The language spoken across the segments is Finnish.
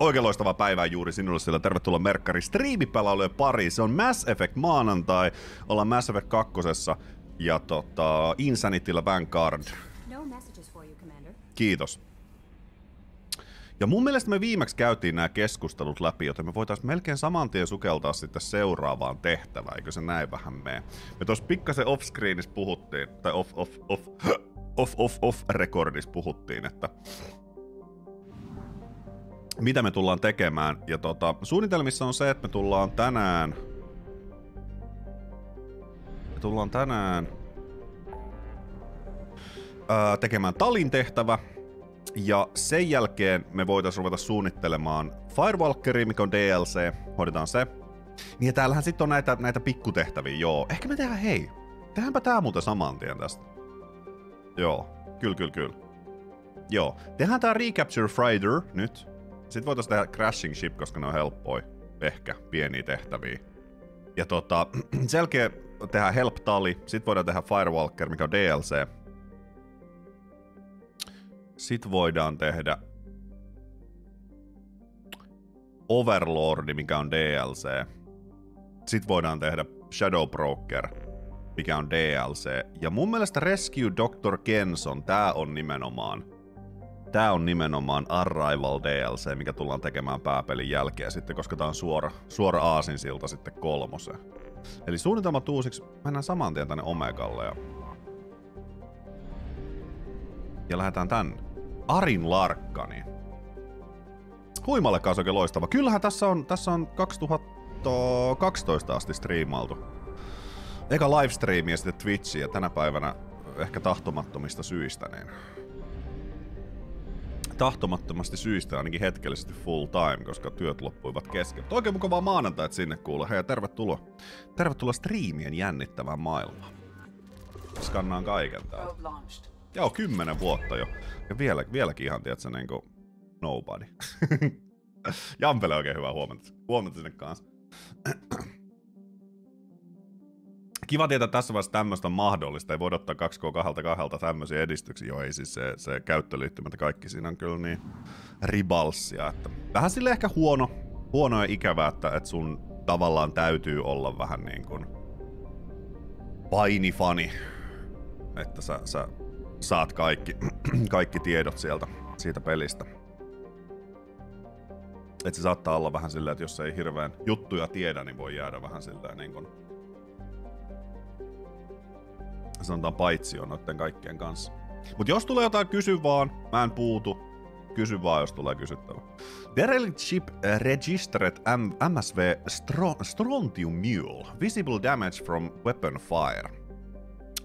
Oikein loistava päivää juuri sinulle sillä. Tervetuloa Merkkari striimipelailujen pari. Se on Mass Effect maanantai. Ollaan Mass Effect 2 ja tota, Insanityllä Vanguard. No. Kiitos. Ja mun mielestä me viimeksi käytiin nämä keskustelut läpi, joten me voitaisiin melkein saman tien sukeltaa sitten seuraavaan tehtävään, eikö se näin vähän mene? Me tuossa pikkasen off-screenissa puhuttiin, tai off, off, off, off, off, off recordissa puhuttiin, että mitä me tullaan tekemään. Ja tota, suunnitelmissa on se, että me tullaan tänään... Me tullaan tänään ää, tekemään Talin tehtävä. Ja sen jälkeen me voitaisiin ruveta suunnittelemaan Firewalkeria, mikä on DLC. Hoidetaan se. Niin ja täällähän sitten on näitä, näitä pikkutehtäviä, joo. Ehkä me tehdään, hei, tehdäänpä tää muuten saman tien tästä. Joo, kyllä, kyllä, kyllä. Joo, tehdään tää Recapture Friday nyt. Sitten voitaisiin tehdä Crashing Ship, koska ne on helppoja. Ehkä pieniä tehtäviä. Ja tota, sen jälkeen tehdään Help Tali, sitten voidaan tehdä Firewalker, mikä on DLC. Sitten voidaan tehdä Overlordi, mikä on DLC. Sitten voidaan tehdä Shadow Broker, mikä on DLC. Ja mun mielestä Rescue Dr. Kenson, tää on nimenomaan tää on nimenomaan Arrival DLC, mikä tullaan tekemään pääpelin jälkeen sitten, koska tää on suora, suora aasinsilta sitten kolmoseen. Eli suunnitelmat uusiksi, mennään saman tien tänne Omegalle ja... Ja lähdetään tänne. Arin Larkkani. Huimalle kanssa oikein loistava. Kyllähän tässä on, tässä on 2012 asti striimailtu. Eka livestreami ja sitten Twitchi ja tänä päivänä ehkä tahtomattomista syistä, niin tahtomattomasti syistä ainakin hetkellisesti full time, koska työt loppuivat kesken. Mutta oikein mukavaa maanantait sinne kuule. Hei, tervetuloa. Tervetuloa striimien jännittävään maailmaan. Skannaan kaiken täällä. Joo, kymmenen vuotta jo. Ja vielä, vieläkin ihan, tiedätkö, niin kuin nobody. Jampele oikein hyvää huomenta. Huomenta sinne kanssa. Kiva tietää tässä vaiheessa tämmöistä on mahdollista. Ei voi odottaa 2K2 tämmöisiä edistyksiä. Joo, ei siis se, se käyttöliittymät kaikki siinä on kyllä niin ribalsia. Että vähän sille ehkä huono, huono ja ikävää, että, että sun tavallaan täytyy olla vähän niin kuin painifani. Että sä, sä saat kaikki, kaikki tiedot sieltä siitä pelistä. Että se saattaa olla vähän silleen, että jos ei hirveän juttuja tiedä, niin voi jäädä vähän silleen niin kuin sanotaan paitsi on noiden kaikkien kanssa. Mutta jos tulee jotain, kysy vaan. Mä en puutu. Kysy vaan, jos tulee kysyttävä. Derelict ship registered M- MSV Stro- Strontium Mule. Visible damage from weapon fire.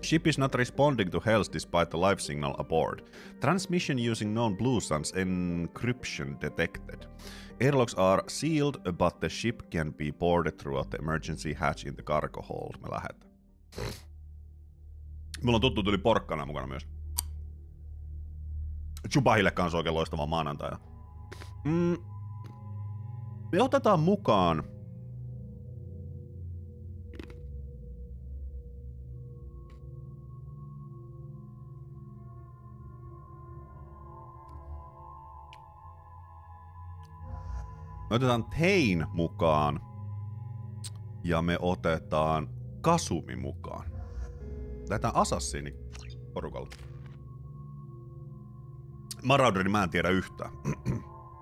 Ship is not responding to health despite the life signal aboard. Transmission using known Blue Suns encryption detected. Airlocks are sealed, but the ship can be boarded through the emergency hatch in the cargo hold. Me lähdetään. Mulla on tuttu tuli porkkana mukana myös. Chubahille kanssa oikein loistava maanantaina. Mm. Me otetaan mukaan Me otetaan Tein mukaan. Ja me otetaan Kasumi mukaan. Lähdetään Assassini porukalle. Marauderin mä en tiedä yhtään.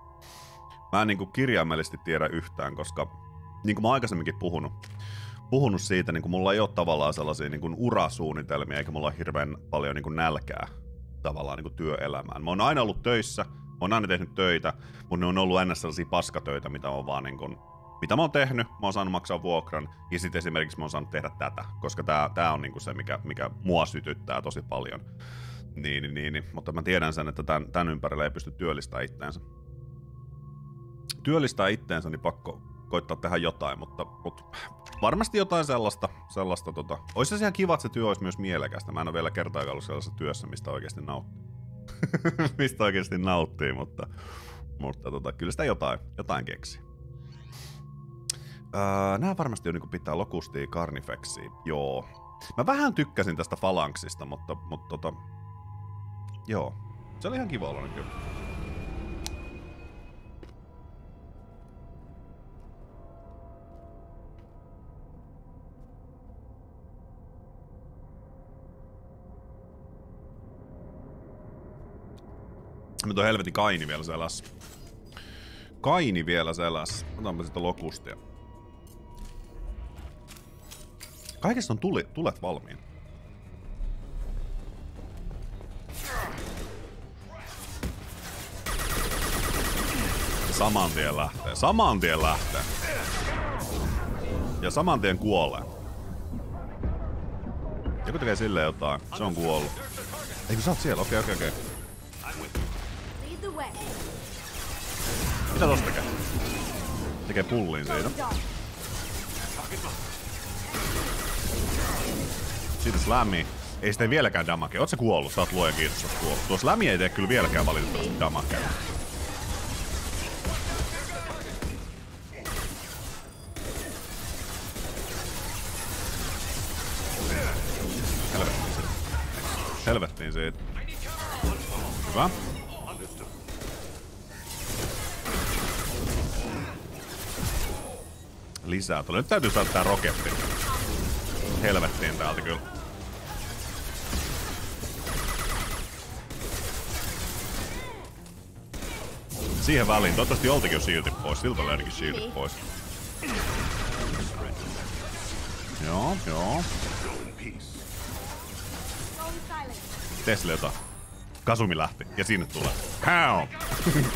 mä en niinku kirjaimellisesti tiedä yhtään, koska niin kuin mä aikaisemminkin puhunut, puhunut siitä, niin kuin mulla ei ole tavallaan sellaisia niin kuin urasuunnitelmia, eikä mulla ole hirveän paljon niin kuin nälkää tavallaan niin kuin työelämään. Mä oon aina ollut töissä, mä oon aina tehnyt töitä, mutta ne on ollut aina sellaisia paskatöitä, mitä on vaan niin kuin mitä mä oon tehnyt, mä oon saanut maksaa vuokran, ja sitten esimerkiksi mä oon saanut tehdä tätä, koska tää, tää on niinku se, mikä, mikä mua sytyttää tosi paljon. Niin, niin, niin, niin. mutta mä tiedän sen, että tämän, tämän ympärillä ei pysty työllistämään itteensä. Työllistää itteensä, niin pakko koittaa tehdä jotain, mutta, mutta varmasti jotain sellaista, sellaista tota, olisi se ihan kiva, että se työ olisi myös mielekästä. Mä en ole vielä kertaakaan ollut sellaisessa työssä, mistä oikeasti nauttii. mistä oikeasti nauttii, mutta, mutta tota, kyllä sitä jotain, jotain keksi. Äh, öö, nämä varmasti on niinku pitää lokustia karnifeksiä. Joo. Mä vähän tykkäsin tästä falanksista, mutta, mutta tota... Joo. Se oli ihan kiva olla kyllä. Nyt on helvetin kaini vielä selässä. Kaini vielä selässä. Otanpa sitä lokustia. Kaikesta on tuli, tulet valmiin. Saman tien lähtee. Saman tien lähtee. Ja saman tien kuolee. Joku tekee silleen jotain. Se on kuollut. Eikö sä oot siellä? Okei, okei, okei. Mitä tosta tekee? Tekee pullin siitä. Siitä slämi. Ei sitä vieläkään damage. Oot sä kuollut? Sä oot luoja kiitos, sä oot kuollut. Tuo slämi ei tee kyllä vieläkään valitettavasti damage. Helvettiin siitä. Helvettiin siitä. Hyvä. Lisää tulee. Nyt täytyy saada tää roketti. Helvettiin täältä kyllä. Siihen väliin. Toivottavasti joltakin on shieldit pois. Siltä oli ainakin shieldit pois. Joo, joo. Tee sille jotain. Kasumi lähti. Ja sinne tulee. Pow!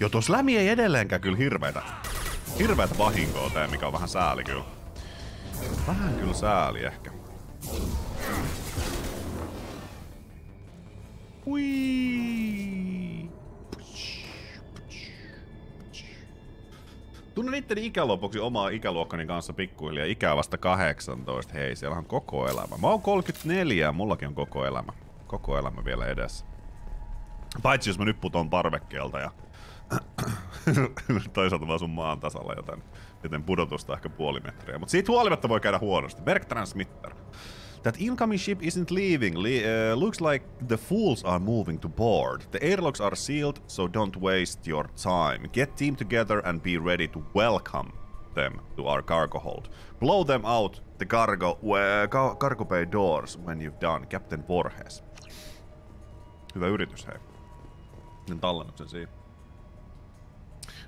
Joo, tuossa lämi ei edelleenkään kyllä hirveitä, hirveitä vahinkoa tee, mikä on vähän sääli kyllä. Vähän kyllä sääli ehkä. Ui. Tunnen itteni ikälopuksi omaa ikäluokkani kanssa pikkuhiljaa. Ikää vasta 18. Hei, siellä on koko elämä. Mä oon 34 ja mullakin on koko elämä. Koko elämä vielä edessä. Paitsi jos mä nyt putoon parvekkeelta ja toisaalta vaan sun maan tasalla joten, joten pudotusta ehkä puoli metriä. Mutta siitä huolimatta voi käydä huonosti. Bergtransmitter. That incoming ship isn't leaving. Le- uh, looks like the fools are moving to board. The airlocks are sealed, so don't waste your time. Get team together and be ready to welcome them to our cargo hold. Blow them out the cargo, uh, ca- cargo bay doors when you've done. Captain Borges. Hyvä yritys, hei. Nyt tallennuksen siinä.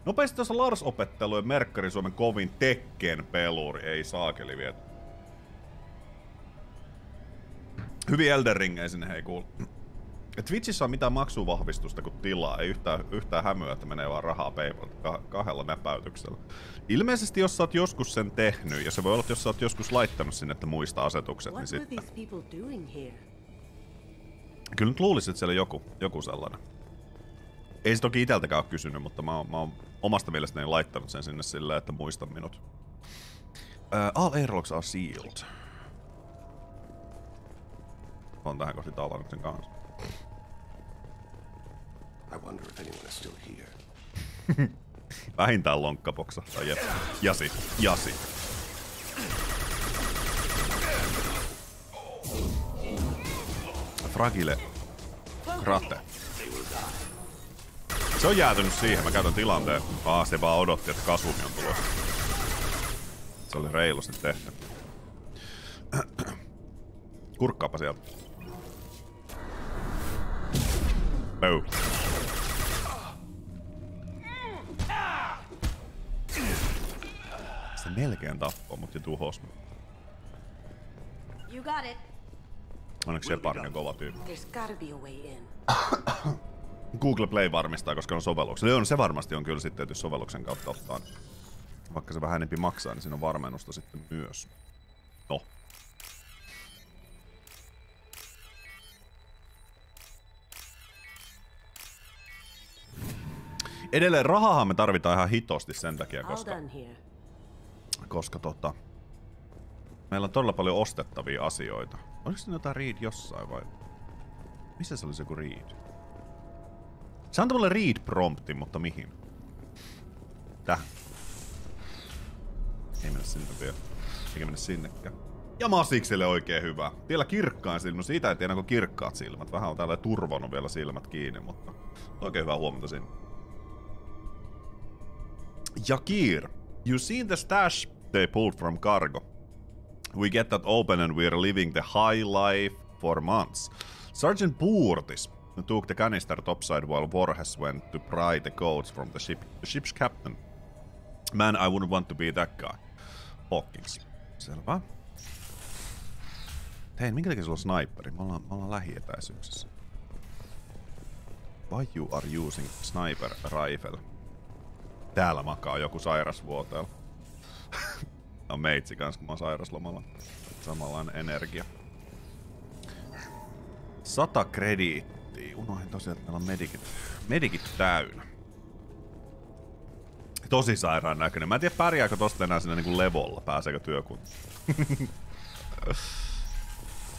Nopeasti tuossa Lars-opettelu ja Merkkari Suomen kovin Tekken peluri. Ei saakeli vielä. Hyvin Elden Ringejä sinne hei kuul. Ja Twitchissä on mitään maksuvahvistusta kuin tilaa. Ei yhtään, yhtään hämyä, että menee vaan rahaa PayPalta kah- kahdella näpäytyksellä. Ilmeisesti jos sä oot joskus sen tehnyt, ja se voi olla, että jos sä oot joskus laittanut sinne, että muista asetukset, niin sitten. Kyllä nyt luulisin, että siellä joku, joku sellainen. Ei se toki iteltäkään ole kysynyt, mutta mä oon, mä oon omasta mielestäni laittanut sen sinne silleen, että muista minut. Uh, all airlocks are sealed. On tähän kohti tallennuksen kanssa. I wonder if anyone is still here. Vähintään lonkkapoksa. Tai jep. Jasi. Jasi. Fragile. Rate. Se on jäätynyt siihen, mä käytän tilanteen. Aa, se vaan odotti, että kasvumi on tulossa. Se oli reilusti tehty. Kurkkaapa sieltä. Pöy. Se melkein tappoi mut ja tuhos mut. You got it. Onneksi Shepard on kova tyyppi. There's gotta be a way in. Google Play varmistaa, koska on sovelluksia. Joo, no se varmasti on kyllä sitten, että jos sovelluksen kautta ottaa. niin Vaikka se vähän enempi maksaa, niin siinä on varmennusta sitten myös. No. Edelleen rahahan me tarvitaan ihan hitosti sen takia, koska, koska tota, meillä on todella paljon ostettavia asioita. Oliko siinä jotain read jossain vai? Missä se olisi joku read? Se antoi mulle read promptin, mutta mihin? Tähän. Ei mennä sinne vielä. Eikä mennä sinnekään. Ja Masikselle oikein hyvä. Vielä kirkkaan silmä. No siitä ei tiedä, onko kirkkaat silmät. Vähän on täällä turvonnut vielä silmät kiinni, mutta oikein hyvä huomenta sinne. Jakir, you seen the stash they pulled from cargo? We get that open and we're living the high life for months. Sergeant Burtis took the canister topside while Voorhes went to pry the codes from the ship. The ship's captain. Man, I wouldn't want to be that guy. Hawkins. Selvä. Hei, minkä takia sulla on sniperi? Me ollaan, me ollaan lähietäisyyksissä. Why you are using sniper rifle? Täällä makaa joku sairasvuoteella. on meitsi kans, kun mä oon sairaslomalla. Samanlainen energia. Sata krediittiä. Unohdin tosiaan, että meillä on medikit, medikit täynnä. Tosi sairaan näköinen. Mä en tiedä pärjääkö tosta enää sinne niinku levolla. Pääseekö työkunta.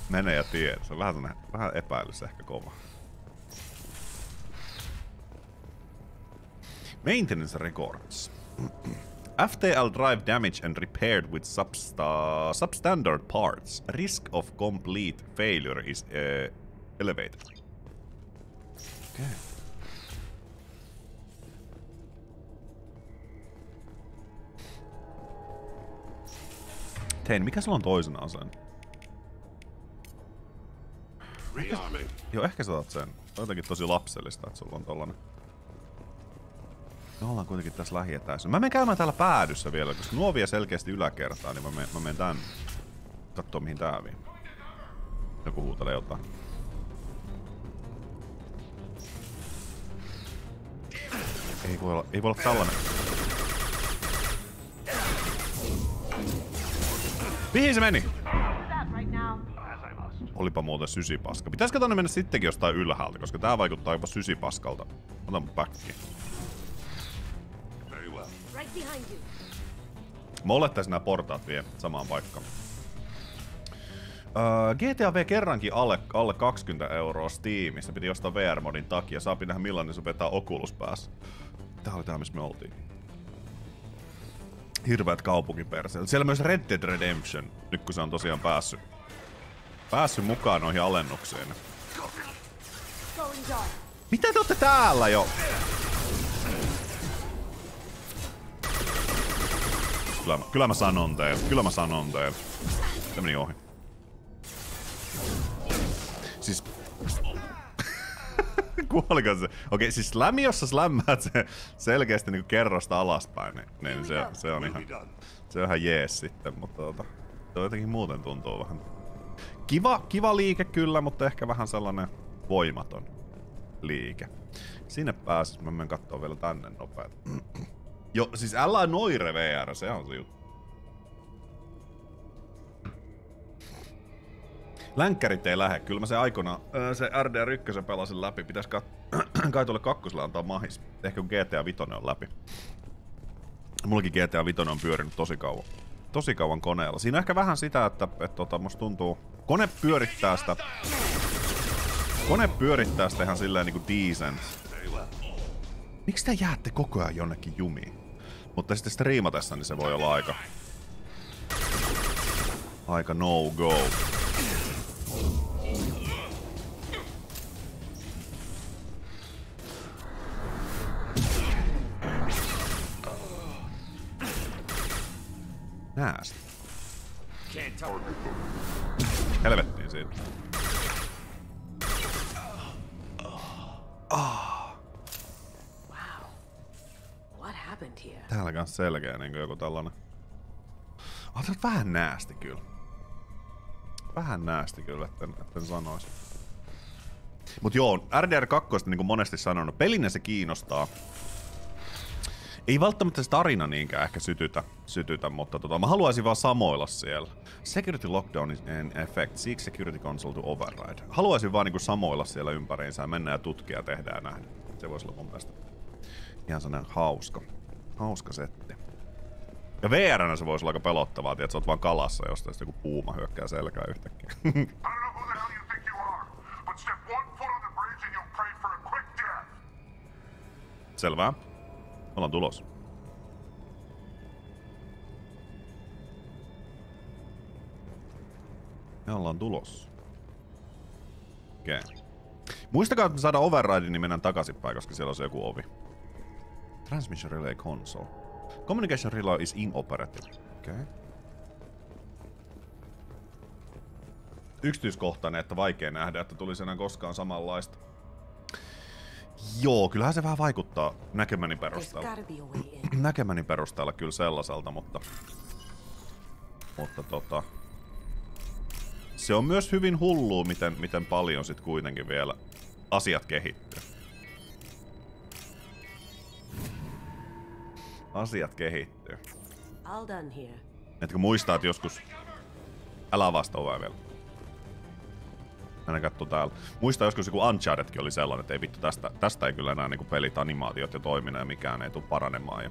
Mene ja tiedä. Se on vähän, vähän epäilys ehkä kova. Maintenance records. FTL drive damaged and repaired with substa substandard parts. Risk of complete failure is uh, elevated. Okay. Tein, mikä sulla on toisena aseen? Joo, ehkä sä otat sen. Se on jotenkin tosi lapsellista, että sulla on tollanen. Me ollaan kuitenkin tässä lähietäisyydessä. Mä menen käymään täällä päädyssä vielä, koska nuo vie selkeästi yläkertaan, niin mä menen, mä menen tän. Kattoo mihin tää vie. Joku huutelee jotain. Ei voi olla, ei voi olla tällainen. Mihin se meni? Olipa muuten sysipaska. Pitäisikö tonne mennä sittenkin jostain ylhäältä, koska tää vaikuttaa jopa sysipaskalta. Ota mun you. Mä olettaisin nämä portaat vie samaan paikkaan. Öö, GTA V kerrankin alle, alle 20 euroa Steamissa. Piti jostain VR-modin takia. Saapi nähdä millainen se vetää Oculus päässä. Tää oli tää, missä me oltiin. Hirveät kaupunkiperseet. Siellä myös Red Dead Redemption, nyt kun se on tosiaan päässyt, päässyt mukaan noihin alennuksiin. Mitä te olette täällä jo? Kyllä mä, kyllä mä sanon teille, kyllä mä sanon teille. Se meni ohi. Kuoliko se? Okei, siis slämi, jossa slämmäät se selkeästi niinku kerrosta alaspäin, niin, niin se, se on ihan... Se on ihan jees sitten, mutta tota, se on jotenkin muuten tuntuu vähän... Kiva, kiva liike kyllä, mutta ehkä vähän sellainen voimaton liike. Sinne pääsis, mä menen kattoo vielä tänne nopeasti. Jo, siis älä noire VR, se on se juttu. Länkkärit ei lähde. Kyllä mä se aikona, öö, se RDR1 pelasin läpi. Pitäis kat- kai tuolle kakkoselle antaa mahis. Ehkä kun GTA 5 on läpi. Mullakin GTA 5 on pyörinyt tosi kauan. Tosi kauan koneella. Siinä on ehkä vähän sitä, että, että tota, musta tuntuu... Kone pyörittää sitä... Kone pyörittää sitä ihan silleen niinku decent. Miksi te jäätte koko ajan jonnekin jumiin? Mutta sitten striimatessa niin se voi olla aika... Aika no go. Näästä. Helvettiin siitä. What happened here? Täällä kans selkeä niin joku tällainen. Tää on vähän näästi kyllä. Vähän näästi kyllä, etten, etten sanois. Mut joo, RDR 2, niin kuin monesti sanonut, pelinä se kiinnostaa. Ei välttämättä se tarina niinkään ehkä sytytä, sytytä mutta tota, mä haluaisin vaan samoilla siellä. Security lockdown is an effect. Seek security console to override. Haluaisin vaan niinku samoilla siellä ympäriinsä ja mennä ja tutkia ja tehdä ja nähdä. Se voisi olla mun mielestä ihan sellainen hauska. Hauska setti. Ja VR se voisi olla aika pelottavaa, että sä oot vaan kalassa, josta sitten joku puuma hyökkää selkää yhtäkkiä. I Ollaan tulos. Me ollaan tulos. Okei. Okay. Muistakaa, että me saadaan override, niin mennään takaisinpäin, koska siellä on se joku ovi. Transmission relay console. Communication relay is inoperative. Okei. Okay. yksityiskohtainen, että vaikea nähdä, että tulisi enää koskaan samanlaista. Joo, kyllähän se vähän vaikuttaa näkemäni perusteella. näkemäni perusteella kyllä sellaiselta, mutta... Mutta tota... Se on myös hyvin hullua, miten, miten paljon sit kuitenkin vielä asiat kehittyy. Asiat kehittyy. Etkö muistaa, että joskus... Älä avasta ovea vielä. Katsoa täällä. Muistaa joskus joku Unchartedkin oli sellainen, että ei vittu tästä, tästä ei kyllä enää niinku pelit, animaatiot ja toiminut ja mikään ei tule paranemaan. Ja...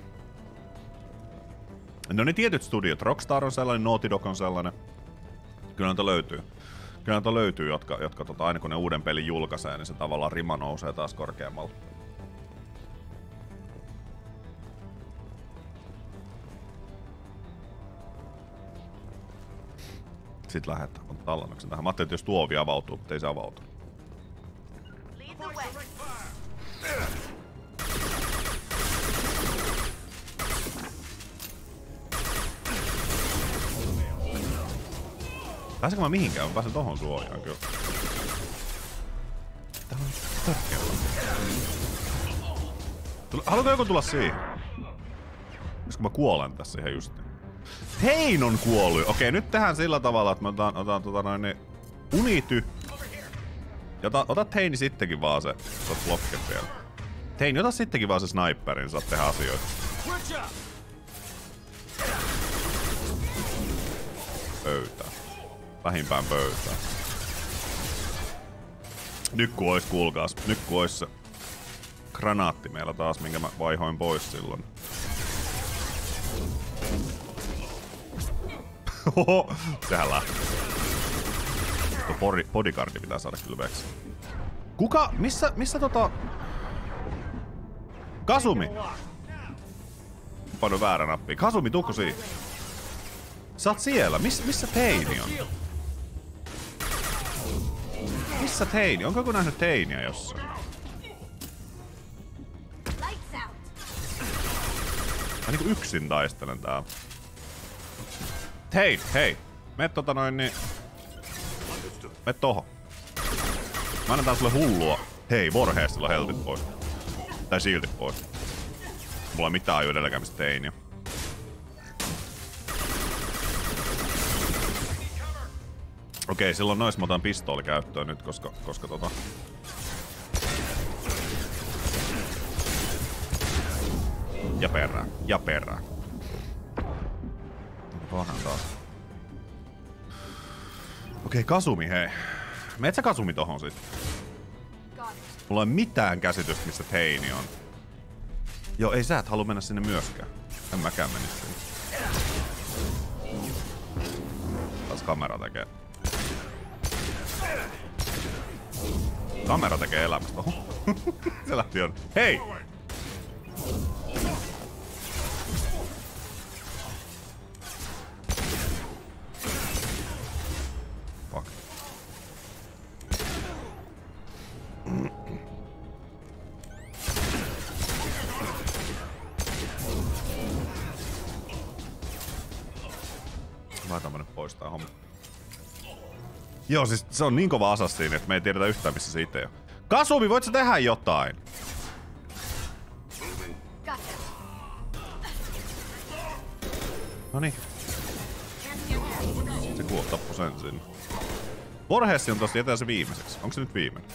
No ne tietyt studiot, Rockstar on sellainen, Naughty Dog on sellainen. Kyllä näitä löytyy. Kyllä näitä löytyy, jotka, jotka tota, aina kun ne uuden pelin julkaisee, niin se tavallaan rima nousee taas korkeammalle. Sitten lähdetään on tallennuksen tähän. Mä ajattelin, että jos tuo ovi avautuu, mutta ei se avautu. Pääsenkö mä mihinkään? Mä pääsen tohon suojaan kyllä. Täällä on törkeä. Haluatko joku tulla siihen? Koska mä kuolen tässä ihan just. Hein on kuollut! Okei, nyt tehdään sillä tavalla, että mä otan, otan tota noin niin unity. Ja ota, ota Teini sittenkin vaan se, sä blokken vielä. Teini, ota sittenkin vaan se sniperin, saat tehdä asioita. Pöytään. Lähimpään pöytään. Nyt kun ois, kuulkaas, nyt kun ois se granaatti meillä taas, minkä mä vaihoin pois silloin. Oho, sehän lähti. Tuo body, bodyguardi pitää saada kyllä veksi. Kuka, missä, missä tota... Kasumi! Paino väärä nappi. Kasumi, tuukko siihen? Sä oot siellä. Miss, missä Teini on? Missä Teini? Onko joku nähnyt Teiniä jossain? Mä niinku yksin taistelen täällä. Hei, hei. Me tota noin niin... Me tohon. Mä annan sulle hullua. Hei, Vorheestilla heltit pois. Tai siltit pois. Mulla ei mitään aju edelläkään mistä teiniä. Okei, silloin nois mä otan pistooli käyttöön nyt, koska, koska tota... Ja perään, ja perään. Onhan taas. Okei, Kasumi, hei. Meet sä Kasumi tohon sit? Mulla ei mitään käsitystä, missä Teini on. Joo, ei sä et halua mennä sinne myöskään. En mäkään menisi sinne. Taas kamera tekee. Kamera tekee elämästä. Oho. Se lähti jo. Hei! Mä nyt pois tää homma. Joo, siis se on niin kova asassiini, että me ei tiedetä yhtään missä se itse on. Kasumi, voit sä tehdä jotain? Noniin. Se kuo tappu sen sinne. Borgessi on tossa jätää se viimeiseksi. Onko se nyt viimeinen?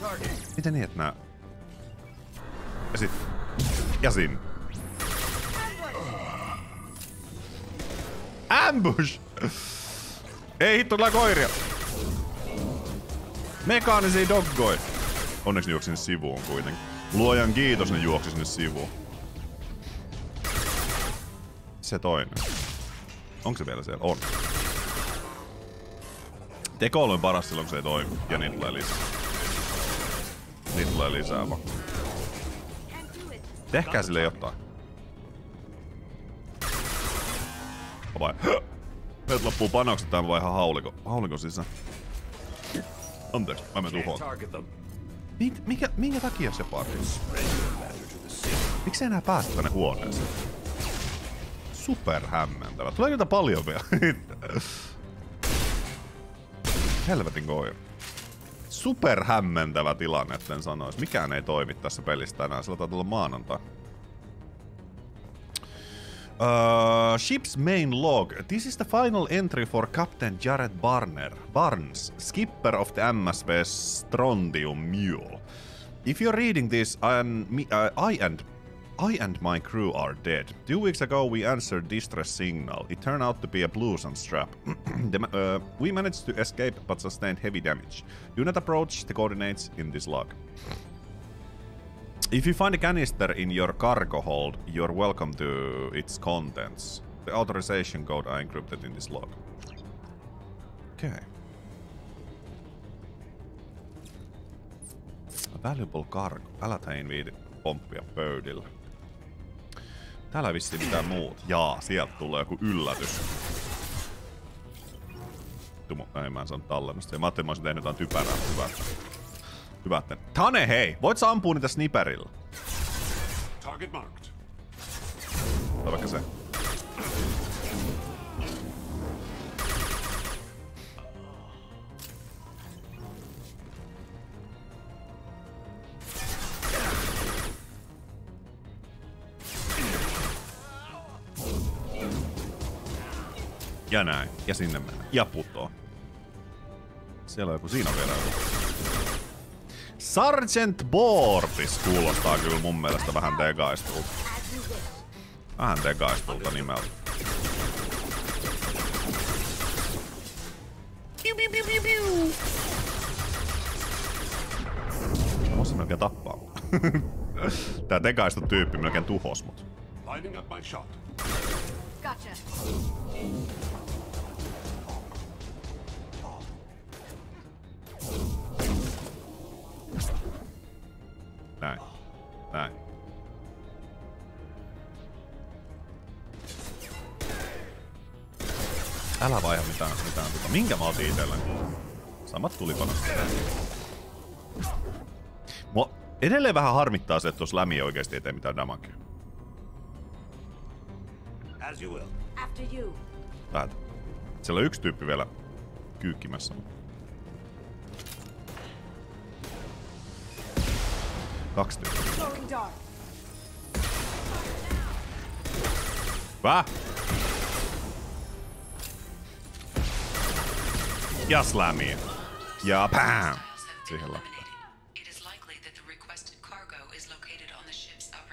Target. Miten niin, että nää... Ja sit... Ja sinne. Ambush! Ei hitto, tulee koiria! Mekaanisia doggoi! Onneksi ne juoksi sinne sivuun kuitenkin. Luojan kiitos, ne juoksi sinne sivuun. Se toinen. Onko se vielä siellä? On. Tekoilu on paras silloin, kun se ei toimi. Ja niitä tulee lisää. Niitä tulee lisää vaan. Tehkää sille jotain. Vai. Meiltä loppuu panokset tämän vai ihan hauliko, haulikon sisään. Anteeksi, mä menen tuhoon. them. Mikä, minkä takia se parki? Miksi enää päästä tänne huoneeseen? Super hämmentävä. Tulee niitä paljon vielä. Helvetin koira. Super hämmentävä tilanne, etten sanois. Mikään ei toimi tässä pelissä tänään. Sillä taitaa olla maanantai. Uh, ship's main log. This is the final entry for Captain Jared Barner, Barnes, skipper of the MSV Strontium Mule. If you're reading this, I and, me, uh, I and I and my crew are dead. Two weeks ago, we answered distress signal. It turned out to be a blueson strap. Uh, we managed to escape, but sustained heavy damage. Do not approach the coordinates in this log. If you find a canister in your cargo hold, you're welcome to its contents. The authorization code are encrypted in this log. Okay. A valuable cargo. Älä viiti pomppia pöydillä. Täällä ei vissiin mitään muuta. Jaa, sieltä tulee joku yllätys. Tumo, ei mä en saanut tallennusta. Ja mä ajattelin, mä olisin tehnyt jotain typerää. Hyvä. Hyvä. että- Tane, hei! Voit sä ampua niitä sniperillä? Target marked. Tai vaikka se. Ja näin. Ja sinne mennään. Ja putoo. Siellä on joku, siinä vielä. Sergeant Bortis kuulostaa kyllä mun mielestä vähän degaistulta. Vähän degaistulta nimeltä. Piu, piu, piu, piu, piu. Mä voisin melkein tappaa. Tää degaistu tyyppi melkein tuhos mut. Lining up my shot. Gotcha. Minkä mä otin itselleni? Samat tulipanasta. Mua edelleen vähän harmittaa se, että tuossa lämi oikeesti ei tee mitään damagea. As you will. After you. Lähet. Siellä on yksi tyyppi vielä kyykkimässä. Kaksi tyyppiä. Väh? Ja slamia. Ja pam! Siihen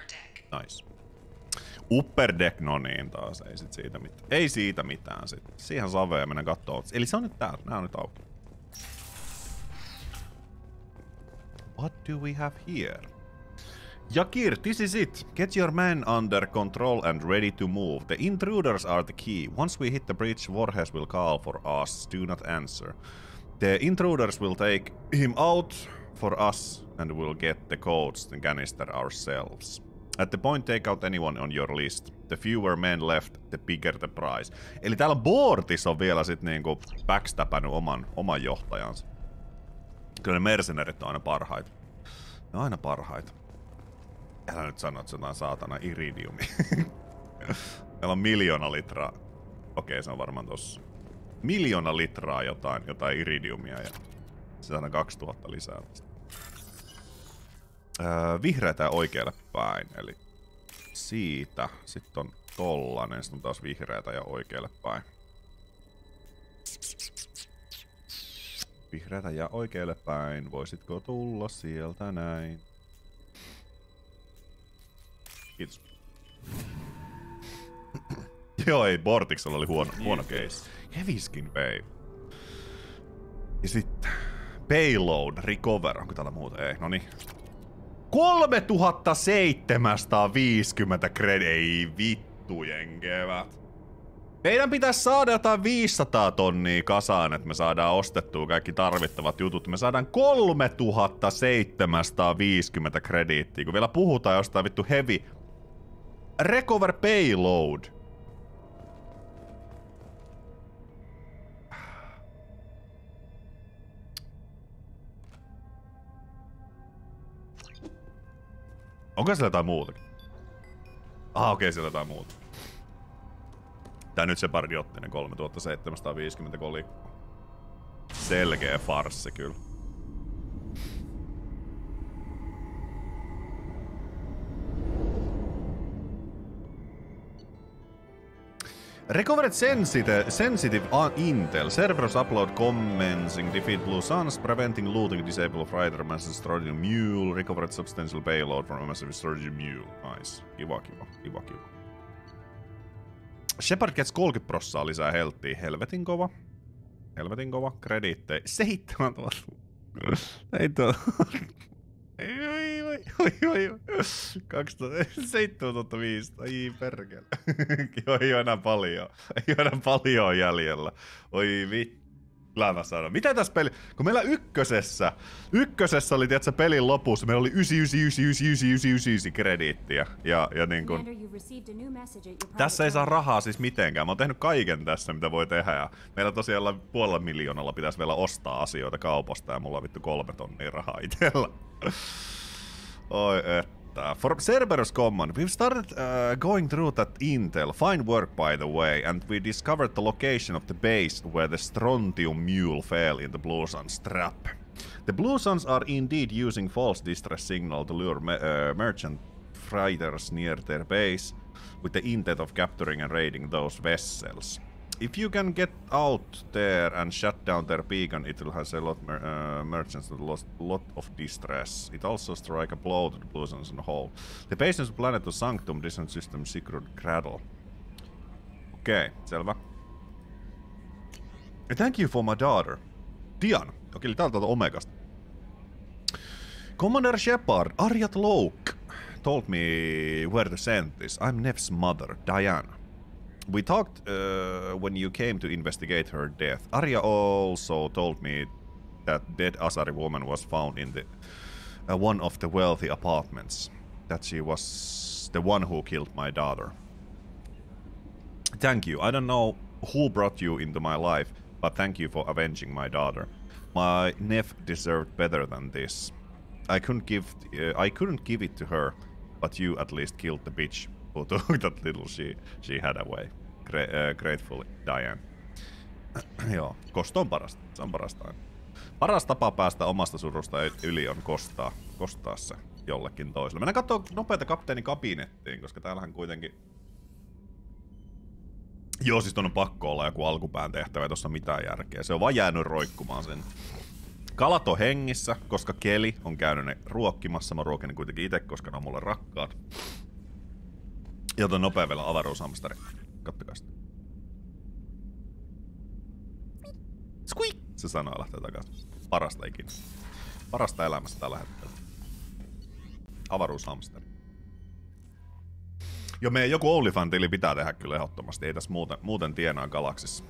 deck. Nice. Upper deck, no niin taas, ei sit siitä mitään. Ei siitä mitään sit. Siihen saveen mennä kattoo. Eli se on nyt täällä, nää on nyt auki. What do we have here? Yakir, this is it. Get your men under control and ready to move. The intruders are the key. Once we hit the bridge, Voorhees will call for us. Do not answer. The intruders will take him out for us and we'll get the codes and canister ourselves. At the point, take out anyone on your list. The fewer men left, the bigger the prize. Eli täällä Boortis on vielä sit niinku oman, oman johtajansa. Kyllä ne mercenarit on aina parhaita. Ne on aina parhaita. Älä nyt sano, että se on jotain saatana iridiumi. Meillä on miljoona litraa. Okei, se on varmaan tossa. Miljoona litraa jotain, jotain iridiumia ja se saadaan 2000 lisää. Öö, vihreätä oikealle päin, eli siitä. Sitten on tollanen, sitten on taas vihreätä ja oikealle päin. Vihreätä ja oikealle päin. Voisitko tulla sieltä näin? Kiitos. Joo, ei, Bortiksella oli huono, huono case. Heavy Bay. Ja sitten Payload Recover. Onko täällä muuta? Ei, no niin. 3750 kred... Ei vittujen kevät. Meidän pitäisi saada jotain 500 tonnia kasaan, että me saadaan ostettua kaikki tarvittavat jutut. Me saadaan 3750 krediittiä, kun vielä puhutaan jostain vittu heavy... Recover payload. Onko siellä jotain muutakin? Ah, okei, okay, siellä jotain muuta. Tää nyt se pardiottinen 3750 kolikko. Selkeä farssi kyllä. Recovered sensitive, sensitive Intel. Cerberus upload commencing defeat Blue Suns, preventing looting, disable fighter, massive storage mule, recovered substantial payload from a massive storage mule. Nice. Kiva, kiva, kiva, kiva. Shepard gets 30 prossaa lisää helttiä. Helvetin kova. Helvetin kova. Krediittei. 7000. 7000. Oi, oi, oi, oi, oi. 7005. Ai perkele. ei ole enää paljon. Ei ole enää paljon jäljellä. Oi vittu. Kyllä mä sanon. Mitä tässä peli... Kun meillä ykkösessä, ykkösessä oli tiedätkö, pelin lopussa, meillä oli 999999 krediittiä. Ja, ja niin kun, tässä ei saa rahaa siis mitenkään. Mä oon tehnyt kaiken tässä, mitä voi tehdä. Ja meillä tosiaan puolella miljoonalla pitäisi vielä ostaa asioita kaupasta ja mulla on vittu kolme tonnia rahaa itellä. Oi että. For Cerberus Common, we've started uh, going through that intel. Fine work, by the way, and we discovered the location of the base where the strontium mule fell in the Blue Sun's trap. The Blue Suns are indeed using false distress signal to lure me- uh, merchant freighters near their base with the intent of capturing and raiding those vessels. If you can get out there and shut down their beacon, it will have a lot mer- uh, merchants that lost a lot of distress. It also strike a blow to the Blue and whole. The patient's planet to Sanctum, Distant System Secret Cradle. Okay, selvä. And Thank you for my daughter. Diana. Okei, eli täältä Omegasta. Commander Shepard, Arjat Loke, told me where to send this. I'm Nev's mother, Diana. We talked uh, when you came to investigate her death. Arya also told me that dead Asari woman was found in the uh, one of the wealthy apartments. That she was the one who killed my daughter. Thank you. I don't know who brought you into my life, but thank you for avenging my daughter. My nephew deserved better than this. I couldn't give uh, I couldn't give it to her, but you at least killed the bitch who took that little she she had away. Gra- uh, gratefully, Diane. Joo, kosto on parasta. Se on parasta aina. Paras tapa päästä omasta surusta yli on kostaa, kostaa se jollekin toiselle. Mennään katsoa nopeita kapteeni kabinettiin, koska täällähän kuitenkin... Joo, siis on pakko olla joku alkupään tehtävä, ei tossa mitään järkeä. Se on vaan jäänyt roikkumaan sen. Kalat on hengissä, koska Keli on käynyt ne ruokkimassa. Mä ruokin ne kuitenkin itse, koska ne on mulle rakkaat. Joten nopea vielä avaruushamsteri. Kattokaa sitä. Squeak! Se sanoo ja lähtee takaisin. Parasta ikinä. Parasta elämästä tällä hetkellä. Avaruushamsteri. Jo meidän joku OnlyFan-tili pitää tehdä kyllä ehdottomasti. Ei tässä muuten, muuten tienaa galaksissa.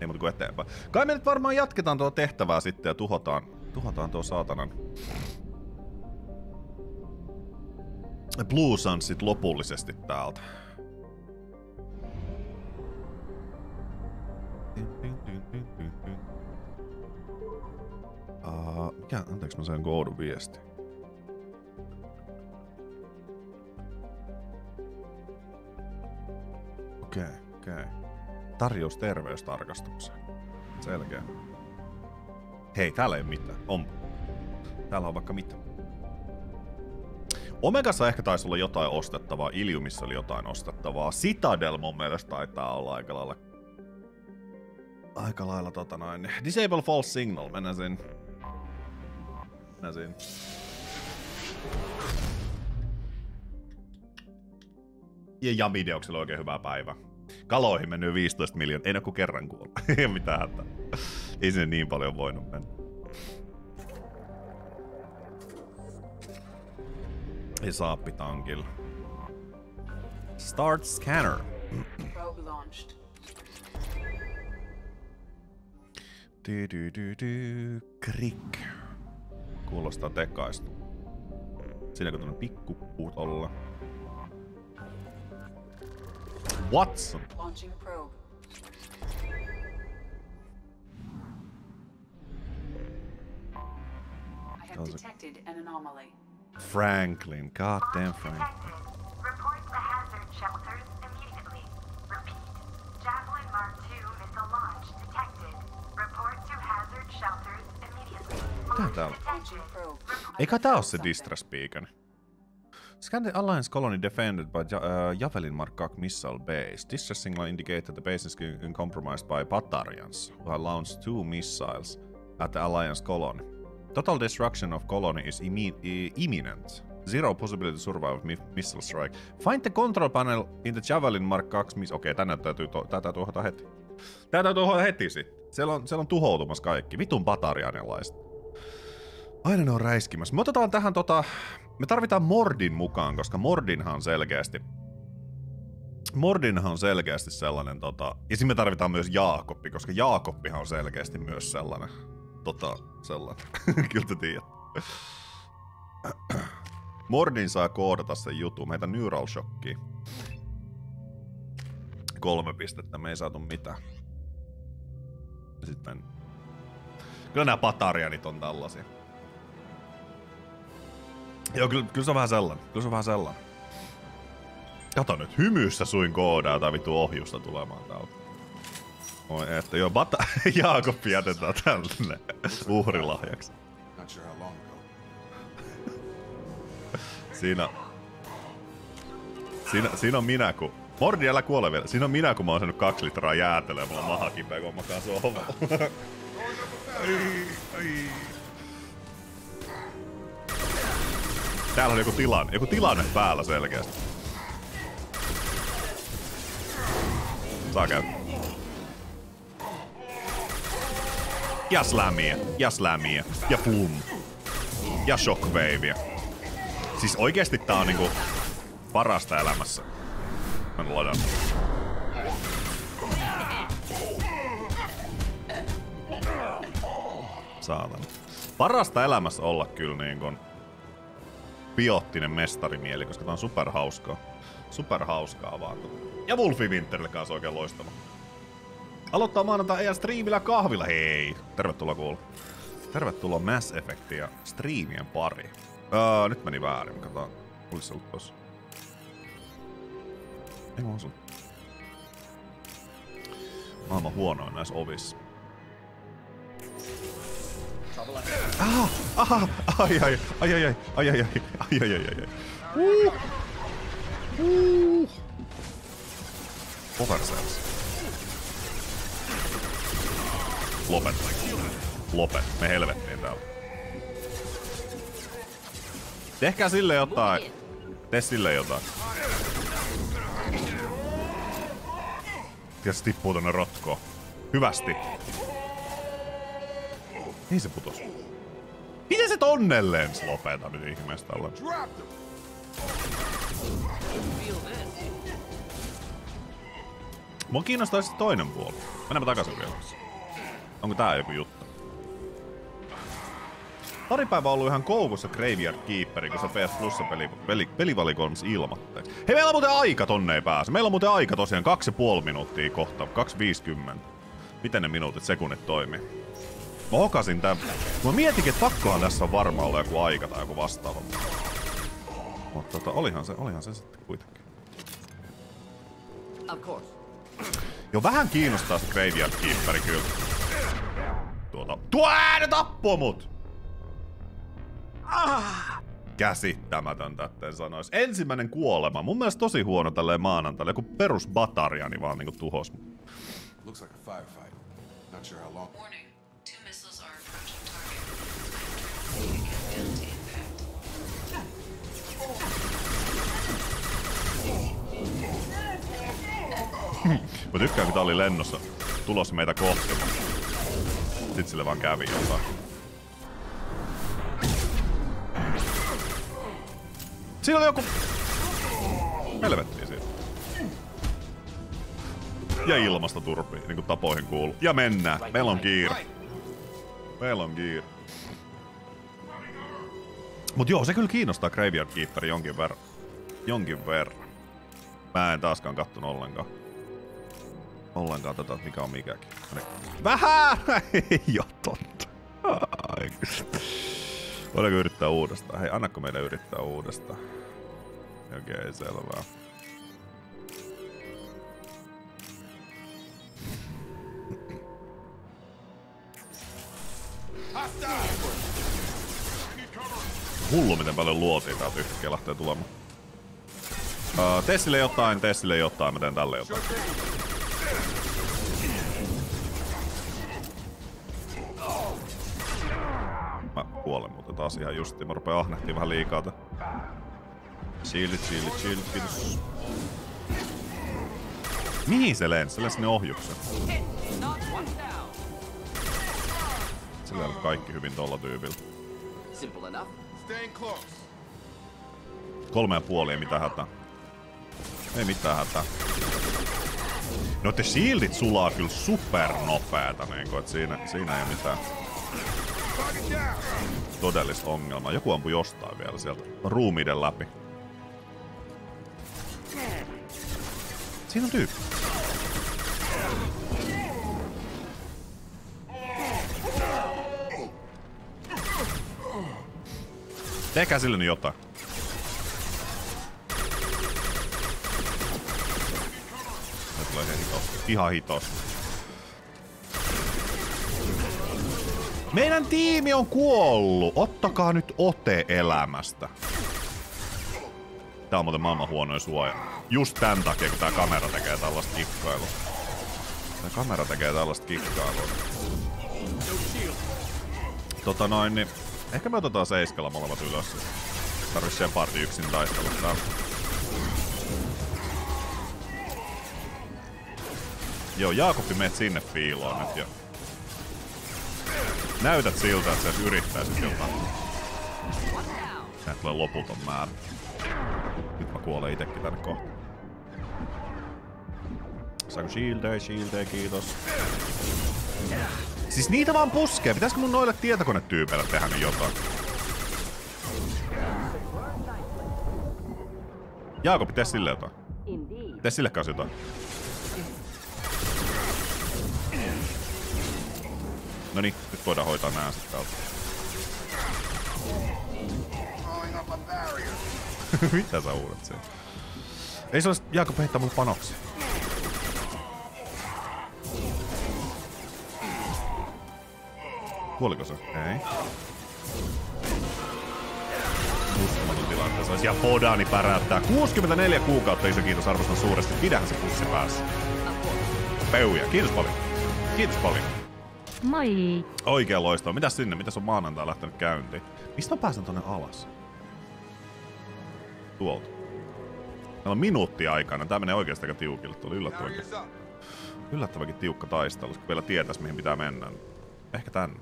Ei muuta kuin eteenpäin. Kai me nyt varmaan jatketaan tuota tehtävää sitten ja tuhotaan, tuhotaan tuo saatanan Blue Sunsit lopullisesti täältä. Uh, mikä, anteeksi mä sain koodun viesti. Okei, okay, okei. Okay. Tarjous terveystarkastukseen. Selkeä. Hei, täällä ei mitään. On. Täällä on vaikka mitä. Omegassa ehkä taisi olla jotain ostettavaa, Iliumissa oli jotain ostettavaa. Citadel mun mielestä taitaa olla aika lailla... Aika lailla tota noin. Disable false signal, mennään sen. Mennään sen. Ja Jamideuksella oikein hyvää päivää. Kaloihin mennyt 15 miljoonaa. Ei ne kuin kerran kuolla. Ei mitään hätää. Ei sinne niin paljon voinut mennä. Ei saappi tankilla. Start scanner. Probe launched. Du, du, du, du. Krik. Kuulostaa tekaista. Siinäkö tuonne pikkupuu tolla? Watson. Launching probe. I have detected an anomaly. Franklin, goddamn Franklin. Report to hazard shelters immediately. Repeat. Javelin Mark II missile launch detected. Report to hazard shelters immediately. Launch täällä? Eikä tää oo se Distress Beacon. Scan the Alliance colony defended by ja- uh, Javelin Mark 2 missile base. Distress signal indicate that the base is compromised by Batarians, who have launched two missiles at the Alliance colony. Total destruction of colony is imminent. Zero possibility to survive mi- missile strike. Find the control panel in the Javelin Mark 2 miss... Okei, tänne täytyy, to- tää täytyy hoitaa heti. Tää täytyy hoitaa heti sit. Siellä on, siellä on tuhoutumassa kaikki. Vitun batarianilaiset. Aina ne on räiskimässä. Me otetaan tähän tota... Me tarvitaan Mordin mukaan, koska Mordinhan on selkeästi... Mordinhan on selkeästi sellainen tota... Ja sitten me tarvitaan myös Jaakoppi, koska Jaakoppihan on selkeästi myös sellainen. Tota, sellainen. Kyllä te tiedätte. Mordin saa koodata sen jutun. Meitä Neural Shockia. Kolme pistettä, me ei saatu mitään. Sitten... Kyllä nämä patarianit on tällaisia. Joo, kyllä, kyllä se on vähän sellainen. Kyllä se on vähän sellainen. Kato nyt, hymyssä suin koodaa tai vittu ohjusta tulemaan täältä. Oi, että joo, bata... Jaakoppi jätetään tänne uhrilahjaksi. Siinä... Siinä, siinä on minä, kun... Mordi, älä kuole vielä. Siinä on minä, kun mä oon saanut kaksi litraa jäätelöä, mulla on maha kipeä, kun mä makaan sohvalla. Täällä on joku tilanne, joku tilanne päällä selkeästi. Saa käydä. Ja slämiä, ja slämiä, ja flum. Ja shockwavea. Siis oikeesti tää on niinku parasta elämässä. Mä en ladan. Saatana. Parasta elämässä olla kyllä niinku biottinen mestarimieli, koska tää on superhauskaa. Superhauskaa vaan. Ja Wolfi Winterille kanssa oikein loistava. Aloittaa maanantai EA striimillä kahvilla. Hei! Tervetuloa kuulla. Tervetuloa Mass Effectia striimien pari. Öö, nyt meni väärin. Katsotaan. Olis se ollut tossa. Ei mä osu. Maailman huonoin näissä ovissa. Aha, aha, ai, ai ai ai, ai ai ai, ai ai ai ai ai. Uh. Uh. Oversense. Lopet. Lopet. Me helvettiin täällä. Tehkää sille jotain. Tee sille jotain. Ja se tippuu tonne rotkoon. Hyvästi. Niin se putos. Miten se tonne lens lopeta nyt ihmeestä olla? Mua kiinnostaa toinen puoli. Mennäänpä takaisin vielä. Onko tää joku juttu? Pari päivää ollut ihan koukussa Graveyard Keeperi, kun se PS Plussa peli, peli, pelivalikoimassa ilmoitteeksi. Hei, meillä on muuten aika tonne ei pääse. Meillä on muuten aika tosiaan kaksi ja puoli minuuttia kohta. 2.50. Miten ne minuutit, sekunnit toimii? Mä hokasin tän. Mä mietinkin, että pakkohan tässä on varmaan olla joku aika tai joku vastaava. Mutta tota, olihan se, olihan se sitten kuitenkin. Of course. Jo vähän kiinnostaa se Graveyard Keeperi kyllä. Tuota, tuo ääni tappoi mut! Ah! Käsittämätöntä, etten sanois. Ensimmäinen kuolema. Mun mielestä tosi huono tälleen maanantaille. Joku perus batariani vaan niinku tuhos. mut. Looks like a firefight. Not sure how long. Warning. Two missiles are approaching target. Mä tykkään, kun tää oli lennossa tulossa meitä kohti. Sitten sille vaan kävi jotain. Siinä oli joku... Helvettiin siitä. Ja ilmasta turpii, niin kuin tapoihin kuuluu. Ja mennään. Meillä on kiire. Meillä on kiire. Mut joo, se kyllä kiinnostaa Graveyard Keeper jonkin verran. Jonkin verran. Mä en taaskaan kattonut ollenkaan. Ollenkaan tätä, mikä on mikäkin. Niin. Vähän! Ei oo totta. Voidaanko yrittää uudestaan? Hei, annako meille yrittää uudestaan? Okei, okay, selvää. Hullu, miten paljon luotiin täältä yhtäkkiä lähtee tulemaan. Uh, Tessille jotain, Tessille jotain, mä teen tälle jotain. Mä kuolen muuten taas ihan justiin. Mä rupean ahnehtiin vähän liikaa. Tän. Shieldit, shieldit, shieldit, kiitos. Mihin se lensi? Se lensi sinne ohjuksen. Sillä on kaikki hyvin tolla tyypillä. Simple enough. Staying close. Kolme ja puoli, ei mitään hätää. Ei mitään hätää. No te shieldit sulaa kyllä super nopeeta, niinku, et siinä, siinä ei mitään todellista ongelmaa. Joku ampui jostain vielä sieltä ruumiiden läpi. Siinä on tyyppi. Tehkää sille nyt jotain. Ihan hitos. Ihan hitos. Meidän tiimi on kuollut. Ottakaa nyt ote elämästä. Tää on muuten maailman huonoin suoja. Just tän takia, kun tää kamera tekee tällaista kikkailua. Tää kamera tekee tällaista kikkailua. Tota noin, niin... Ehkä me otetaan seiskalla molemmat ylös. Tarvis sen parti yksin taistella täällä. Joo, Jaakobi, meet sinne piiloon nyt ja... Näytät siltä, että sä yrittäisit jotain. Tää tulee loputon määrä. Nyt mä kuolen itekin tänne kohta. Saanko shieldeä, shieldeä, kiitos. Siis niitä vaan puskee. Pitäisikö mun noille tietokonetyypeille tehdä nyt jotain? Jaakob, tee sille jotain. Tee sille kanssa jotain. No niin, nyt voidaan hoitaa nää sitten täältä. Mitä sä uudet siellä? Ei se olisi Jaakob heittää mulle panoksia. Kuoliko se? Ei. Uskomaton tilanne se olisi. Ja Podani päräyttää. 64 kuukautta iso kiitos arvostan suuresti. Pidähän se pussi päässä. Peuja. Kiitos paljon. Kiitos paljon. Moi. Oikein loistava. Mitäs sinne? Mitäs on maanantai lähtenyt käyntiin? Mistä mä pääsen tonne alas? Tuolta. Meillä on minuutti aikana. Tää menee oikeasti aika tiukille. Tuli yllättävänkin. Yllättävänkin tiukka taistelu, kun vielä tietäis mihin pitää mennä. Ehkä tänne.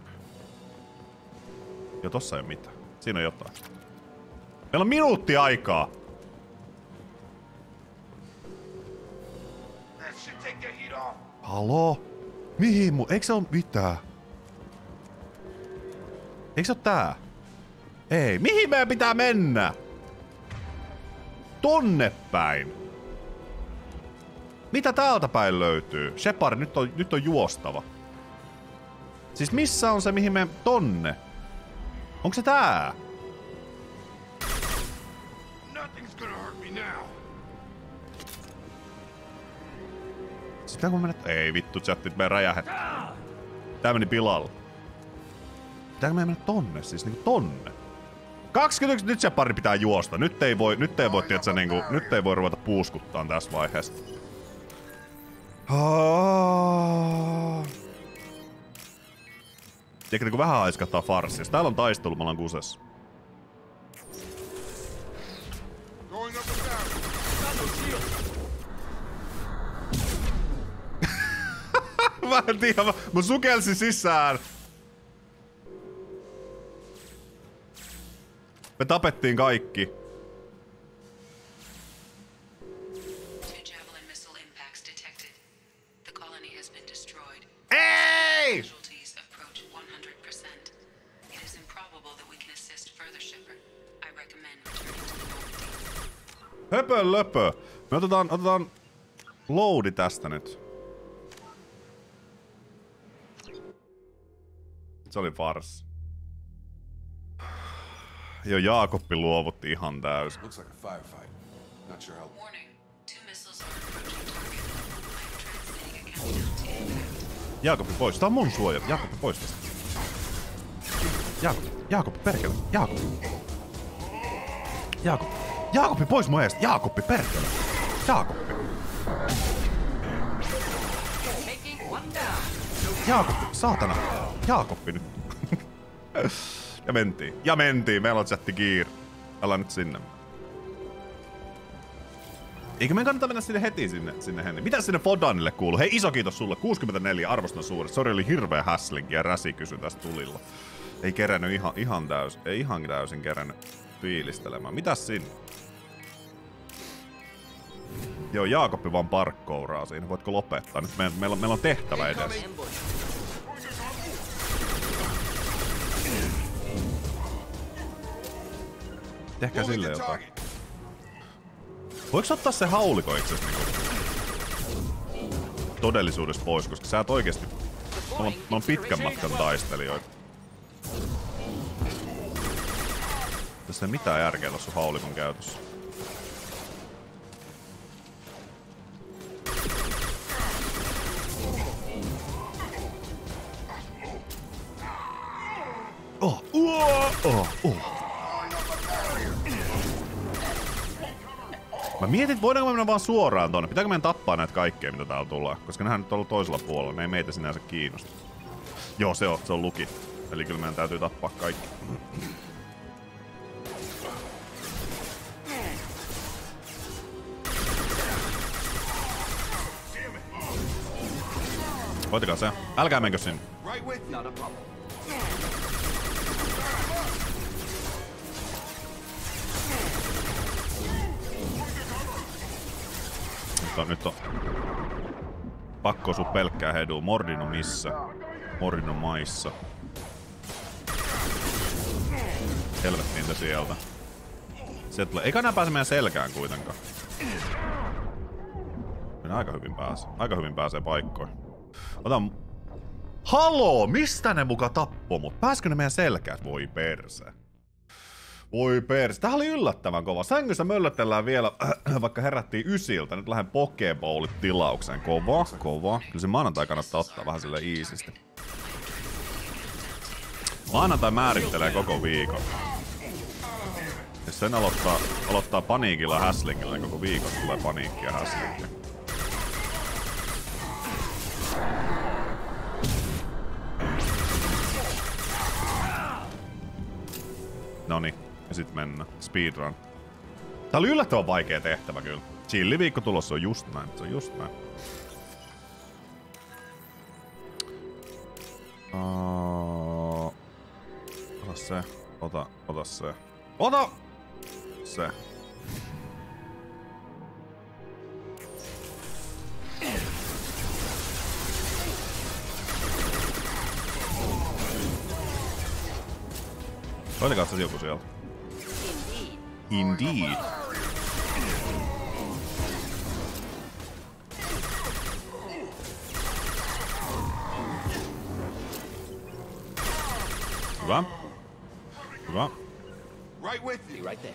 Jo tossa ei ole mitään. Siinä on jotain. Meillä on minuutti aikaa. That should take the heat off. Halo? Mihin mu... Eikö se oo mitään? Eikö se oo tää? Ei. Mihin meidän pitää mennä? Tonne päin. Mitä täältä päin löytyy? Shepard, nyt on, nyt on juostava. Siis missä on se, mihin me... Tonne. Onko se tää? Sitä kun menet... Ei vittu, chatti, me räjähet. Tää meni pilalle. Pitääkö me mennä tonne? Siis niinku tonne. 21, nyt se pari pitää juosta. Nyt ei voi, nyt ei voi, tiiätkö, niinku, nyt ei voi ruveta puuskuttaa tässä vaiheessa. Tiedätkö, kun vähän aiskattaa farssia. Täällä on taistelu, me ollaan kusessa. mä en tiedä, mä, mä sukelsin sisään. Me tapettiin kaikki. Ei! Casualties approach 100%. It is improbable that we can assist further, Shepard. I recommend returning to the Normandy. Höpö löpö. Me otetaan, otetaan loadi tästä nyt. Se oli fars. Jo Jaakoppi luovutti ihan täysin. Looks like a firefight. Not sure how. Warning. Two missiles are approaching target. I'm translating a countdown to impact. Jaakoppi pois. Tää on mun suoja. Jaakoppi pois tästä. Jaakoppi. Jaakoppi, perkele. Jaakoppi. Jaakoppi. Jaakoppi pois mun eestä. Jaakoppi, perkele. Jaakoppi. Jaakoppi, saatana. Jaakoppi nyt. Ja mentiin. Ja mentiin. Meillä on chatti kiire. Älä nyt sinne. Eikö meidän kannata mennä sinne heti sinne, sinne Henni? Mitä sinne Fodanille kuuluu? Hei, iso kiitos sulle. 64, arvostan suuresti. Sori, oli hirveä häslinki ja räsi kysy tästä tulilla. Ei kerännyt ihan, ihan täysin, ei ihan täysin kerännyt fiilistelemään. Mitäs sinne? Joo, Jaakoppi vaan parkkouraa siinä. Voitko lopettaa? Nyt meillä, meillä, on- meillä on tehtävä edessä. Tehkää sille jotain. Voiko ottaa se hauliko itse asiassa niinku todellisuudessa pois, koska sä et oikeesti... Me on, me on pitkän matkan taistelijoita. Tässä ei mitään järkeä tuossa haulikon käytössä. Oh, oh, oh, Mä mietin, voidaanko me mennä vaan suoraan tonne. Pitääkö meidän tappaa näitä kaikkea, mitä täällä tulee? Koska nehän nyt on ollut toisella puolella, ne ei meitä sinänsä kiinnosta. Joo, se on, se on luki. Eli kyllä meidän täytyy tappaa kaikki. Hoitakaa se. Älkää menkö sinne. Right with you. Not a problem. Nyt on, pakko osua pelkkää hedua. Mordin on missä? Mordin on maissa. Helvettiin se sieltä. Sieltä tulee. Eikä nää pääse meidän selkään kuitenkaan. Kyllä aika hyvin pääsee. Aika hyvin pääsee paikkoihin. Otan... Haloo! Mistä ne muka tappoi mut? Pääskö ne meidän selkään? Voi perse. Voi pers, tää oli yllättävän kova. Sängyssä möllötellään vielä, vaikka herättiin ysiltä. Nyt lähden Pokeballit tilaukseen. Kova, kova. Kyllä se maanantai kannattaa ottaa vähän sille iisisti. Maanantai määrittelee koko viikon. Jos sen aloittaa, aloittaa paniikilla ja häslingillä, niin koko viikon tulee paniikki ja häslingi. Noni, ja sit mennään. Speedrun. Tää oli yllättävän vaikea tehtävä kyllä. Chilliviikko tulossa on just näin, se on just näin. Uh, ota se, ota, ota se. Ota! Se. Hoitakaa se joku sieltä. Indeed. Hyvä. Hyvä. Right with you. Right there.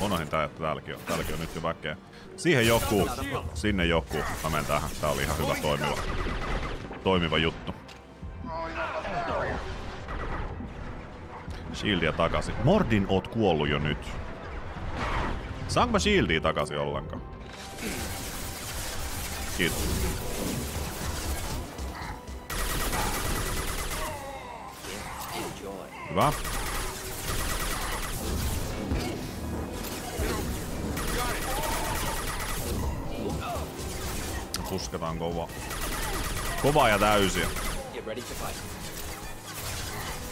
Onahin tää, että täälläkin on, täälläkin on nyt jo väkeä. Siihen joku, sinne joku. Mä menen tähän. Tää oli ihan hyvä toimiva, toimiva juttu. Shieldia takaisin. Mordin, oot kuollut jo nyt. Saanko mä shieldia takaisin ollenkaan? Kiitos. Hyvä. Pusketaan kova. Kovaa ja täysiä.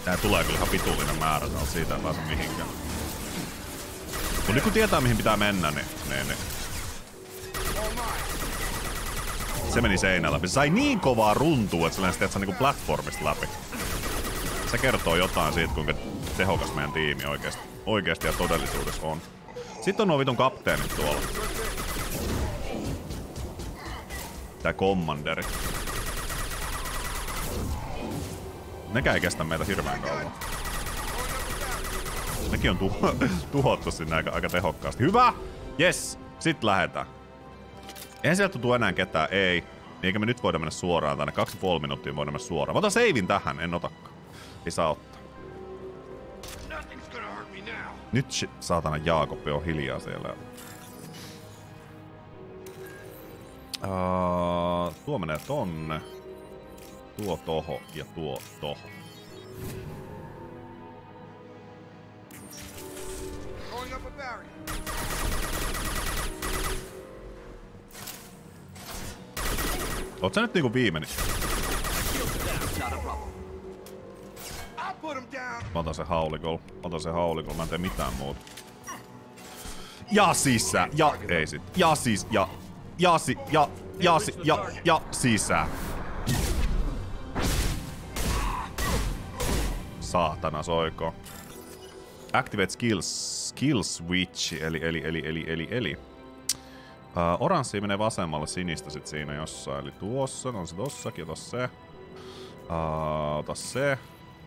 Tää tulee kyllä ihan vitullinen määrä, täällä siitä ei pääse mihinkään. Kun nyt kun tietää mihin pitää mennä, niin, niin, niin. Se meni seinällä. Se sai niin kovaa runtua, että se lensi tiedätkö, niinku platformista läpi. Se kertoo jotain siitä, kuinka tehokas meidän tiimi oikeasti, oikeasti ja todellisuudessa on. Sitten on nuo vitun kapteenit tuolla. Tää kommanderi. Nekään ei kestä meitä hirveän kauan. Nekin on tuho, tuhottu sinne aika, aika tehokkaasti. Hyvä! Yes! Sitten lähetään. Eihän sieltä tuu enää ketään, ei. Eikä me nyt voida mennä suoraan tänne. Kaksi ja puoli minuuttia voidaan mennä suoraan. Mä otan seivin tähän, en otakaan. Ei saa ottaa. Nyt shit, saatana Jaakob on hiljaa siellä. Uh, tuo menee tonne. Tuo toho ja tuo toho. Oot sä nyt niinku viimeinen? Mä otan se haulikol. Otan se haulikol, mä en tee mitään muuta. Ja sisään, ja ei sit. Ja siis, ja, ja si, ja, ja si, ja, ja sisään. Saatana soiko. Activate skills, skill switch, eli, eli, eli, eli, eli, eli. Uh, oranssi menee vasemmalle, sinistä sit siinä jossain. Eli tuossa, on se tossakin, ota se. Uh, ota se.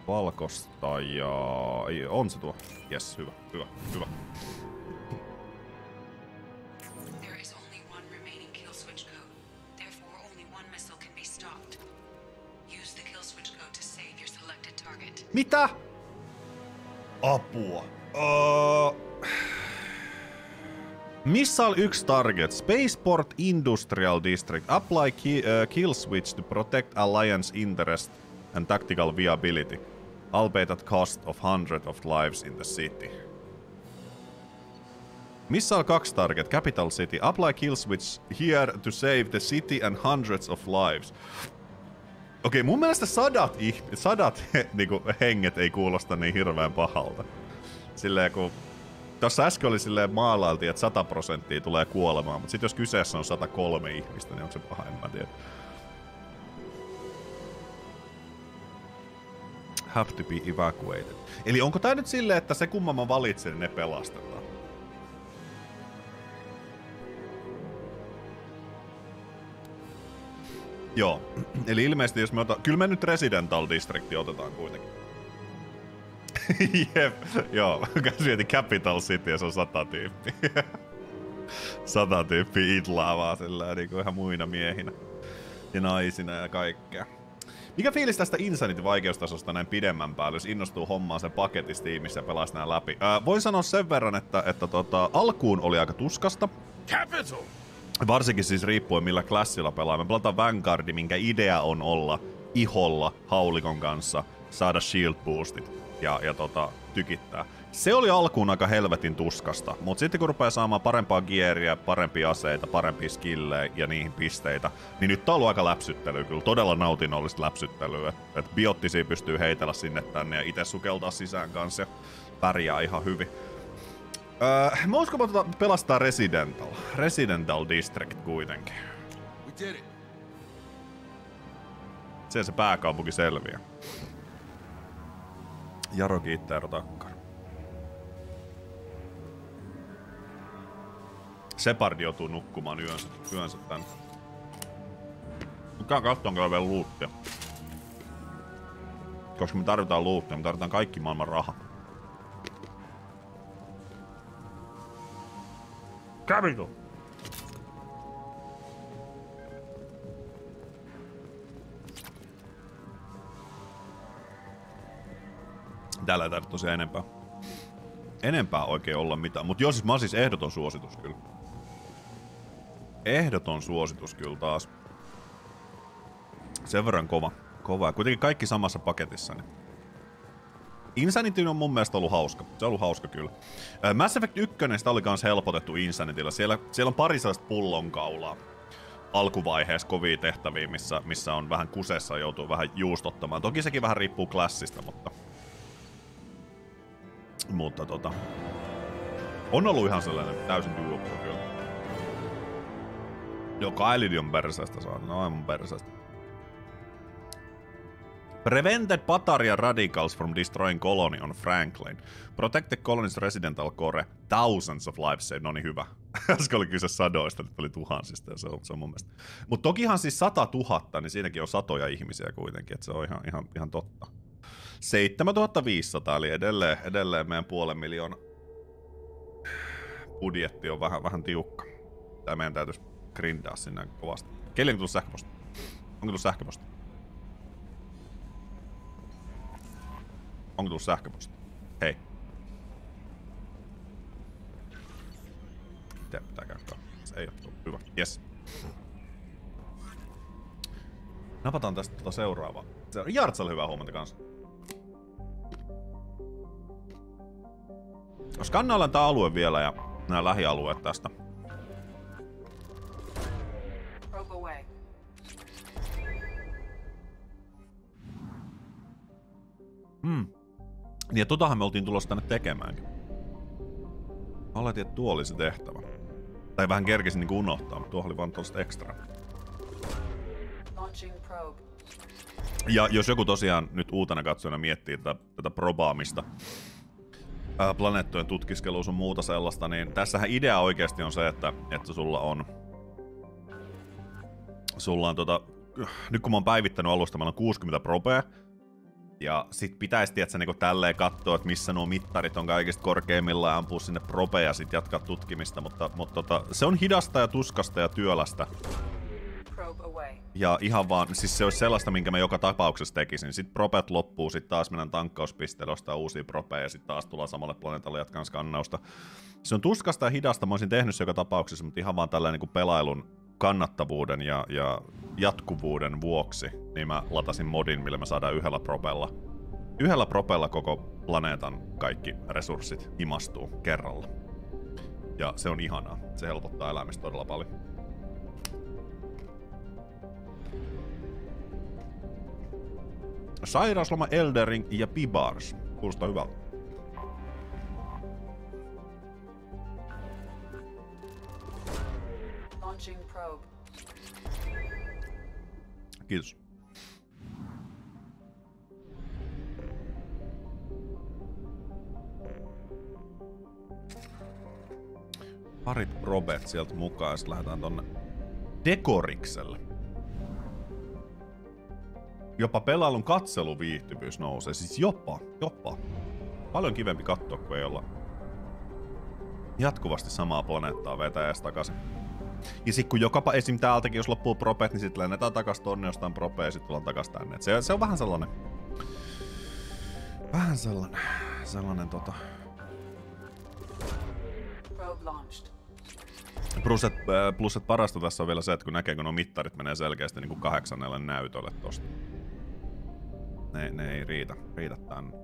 Valkosta ja... Ei, on se tuo. Yes, hyvä, hyvä, hyvä. Mitä? Apua. Uh... Missile 1 target. Spaceport Industrial District. Apply ki- uh, kill switch to protect Alliance interest and tactical viability. Albeit at cost of hundred of lives in the city. Missile 2 target. Capital City. Apply kill switch here to save the city and hundreds of lives. Okei, mun mielestä sadat, ih- sadat niinku, henget ei kuulosta niin hirveän pahalta. Silleen kun... Tossa äsken oli silleen maalailtiin, että 100 prosenttia tulee kuolemaan, mutta sitten jos kyseessä on 103 ihmistä, niin onko se paha, en mä tiedä. Have to be evacuated. Eli onko tää nyt silleen, että se kumman mä valitsen, ne pelastetaan? Joo. Eli ilmeisesti jos me otetaan... Kyllä me nyt Residential Districti otetaan kuitenkin. Jep. Joo. Käsieti Capital City ja se on sata tyyppiä. sata tyyppiä itlaa vaan sillä niin kuin ihan muina miehinä. Ja naisina ja kaikkea. Mikä fiilis tästä Insanity-vaikeustasosta näin pidemmän päälle, jos innostuu hommaan sen paketista tiimissä ja pelaa nää läpi? Ää, voin sanoa sen verran, että, että tota, alkuun oli aika tuskasta. Capital! Varsinkin siis riippuen millä klassilla pelaa. Me pelataan Vanguardi, minkä idea on olla iholla haulikon kanssa, saada shield boostit ja, ja tota, tykittää. Se oli alkuun aika helvetin tuskasta, mutta sitten kun rupeaa saamaan parempaa gearia, parempia aseita, parempia skillejä ja niihin pisteitä, niin nyt tää on aika läpsyttelyä, kyllä todella nautinnollista läpsyttelyä. Et, et biottisia pystyy heitellä sinne tänne ja itse sukeltaa sisään kanssa ja pärjää ihan hyvin. Öö, mä uskon, että pelastaa Residental. Residental District kuitenkin. Se se pääkaupunki selviää. Jaro kiittää Eero Takkar. Separdi joutuu nukkumaan yönsä, yönsä tänne. Käyn katsomaan kyllä vielä luuttia. Koska me tarvitaan luuttia, me tarvitaan kaikki maailman rahat. Capital. Täällä ei tarvitse tosiaan enempää. Enempää oikein olla mitään. Mutta joo, siis mä oon siis ehdoton suositus kyllä. Ehdoton suositus kyllä taas. Sen verran kova. Kova. Kuitenkin kaikki samassa paketissa. Niin. Insanity on mun mielestä ollut hauska. Se on ollut hauska kyllä. Mass Effect 1 sitä oli kans helpotettu Insanityllä. Siellä, siellä on pari sellaista pullonkaulaa alkuvaiheessa kovia tehtäviä, missä, missä on vähän kusessa joutuu vähän juustottamaan. Toki sekin vähän riippuu klassista, mutta... Mutta tota... On ollut ihan sellainen täysin doable kyllä. Joo, Kaelidi on perseestä saanut. No aivan perseestä. Prevented Pataria radicals from destroying colony on Franklin. Protect the colony's residential core. Thousands of lives saved. No niin hyvä. Äsken oli kyse sadoista, nyt oli tuhansista ja se on, se on mun mielestä. Mutta tokihan siis sata tuhatta, niin siinäkin on satoja ihmisiä kuitenkin, että se on ihan, ihan, ihan totta. 7500, eli edelleen, edelleen meidän puolen miljoona budjetti on vähän, vähän tiukka. Tää meidän täytyisi grindaa sinne kovasti. Kelle on tullut sähköposti? Onko tullut sähköposti? Onko tullut sähköposti? Hei. Miten pitää käydä? Se ei ole tullut. Hyvä. Yes. Napataan tästä tuota seuraavaa. Se on Jartsalla hyvää huomenta kanssa. Skannaillaan tää alue vielä ja nämä lähialueet tästä. Probe away. Mm. Niin ja totahan me oltiin tulossa tänne tekemäänkin. Mä oletin, että tuo oli se tehtävä. Tai vähän kerkesin niinku unohtaa, mutta tuo oli vaan tuosta ekstra. Ja jos joku tosiaan nyt uutena katsojana miettii tätä, tätä probaamista, ää, planeettojen tutkiskelua sun muuta sellaista, niin tässähän idea oikeasti on se, että, että sulla on sulla on tota, nyt kun mä oon päivittänyt alusta, meillä on 60 propea, ja sit pitäisi tietysti niinku tälleen katsoa, että missä nuo mittarit on kaikista korkeimmillaan ja ampua sinne propeja ja sit jatkaa tutkimista, mutta, mutta tota, se on hidasta ja tuskasta ja työlästä. Ja ihan vaan, siis se olisi sellaista, minkä mä joka tapauksessa tekisin. Sitten propet loppuu, sitten taas mennään tankkauspisteelle, ostaa uusia propeja ja sitten taas tullaan samalle planeetalle jatkan skannausta. Se on tuskasta ja hidasta, mä olisin tehnyt se joka tapauksessa, mutta ihan vaan tällainen niin pelailun kannattavuuden ja, ja jatkuvuuden vuoksi, niin mä latasin modin, millä me saadaan yhdellä propella. Yhdellä propella koko planeetan kaikki resurssit imastuu kerralla. Ja se on ihanaa. Se helpottaa elämistä todella paljon. Sairasloma Eldering ja Pibars. Kuulostaa hyvältä. Kiitos. Parit probet sieltä mukaan ja sitten lähdetään tonne Dekorikselle. Jopa pelailun katseluviihtyvyys nousee. Siis jopa, jopa. Paljon kivempi katsoa, kun ei olla jatkuvasti samaa planeettaa vetää edes takaisin. Ja sit kun joka esim. täältäkin, jos loppuu propet, niin sitten lennetään takas tonne jostain propea ja sitten tullaan takas tänne. Et se, se, on vähän sellainen... Vähän sellainen... Sellainen tota... Plus, et, äh, plus, et parasta tässä on vielä se, että kun näkee, kun nuo mittarit menee selkeästi niin kuin kahdeksannelle näytölle tosta. Ne, ne ei riitä, riitä tänne.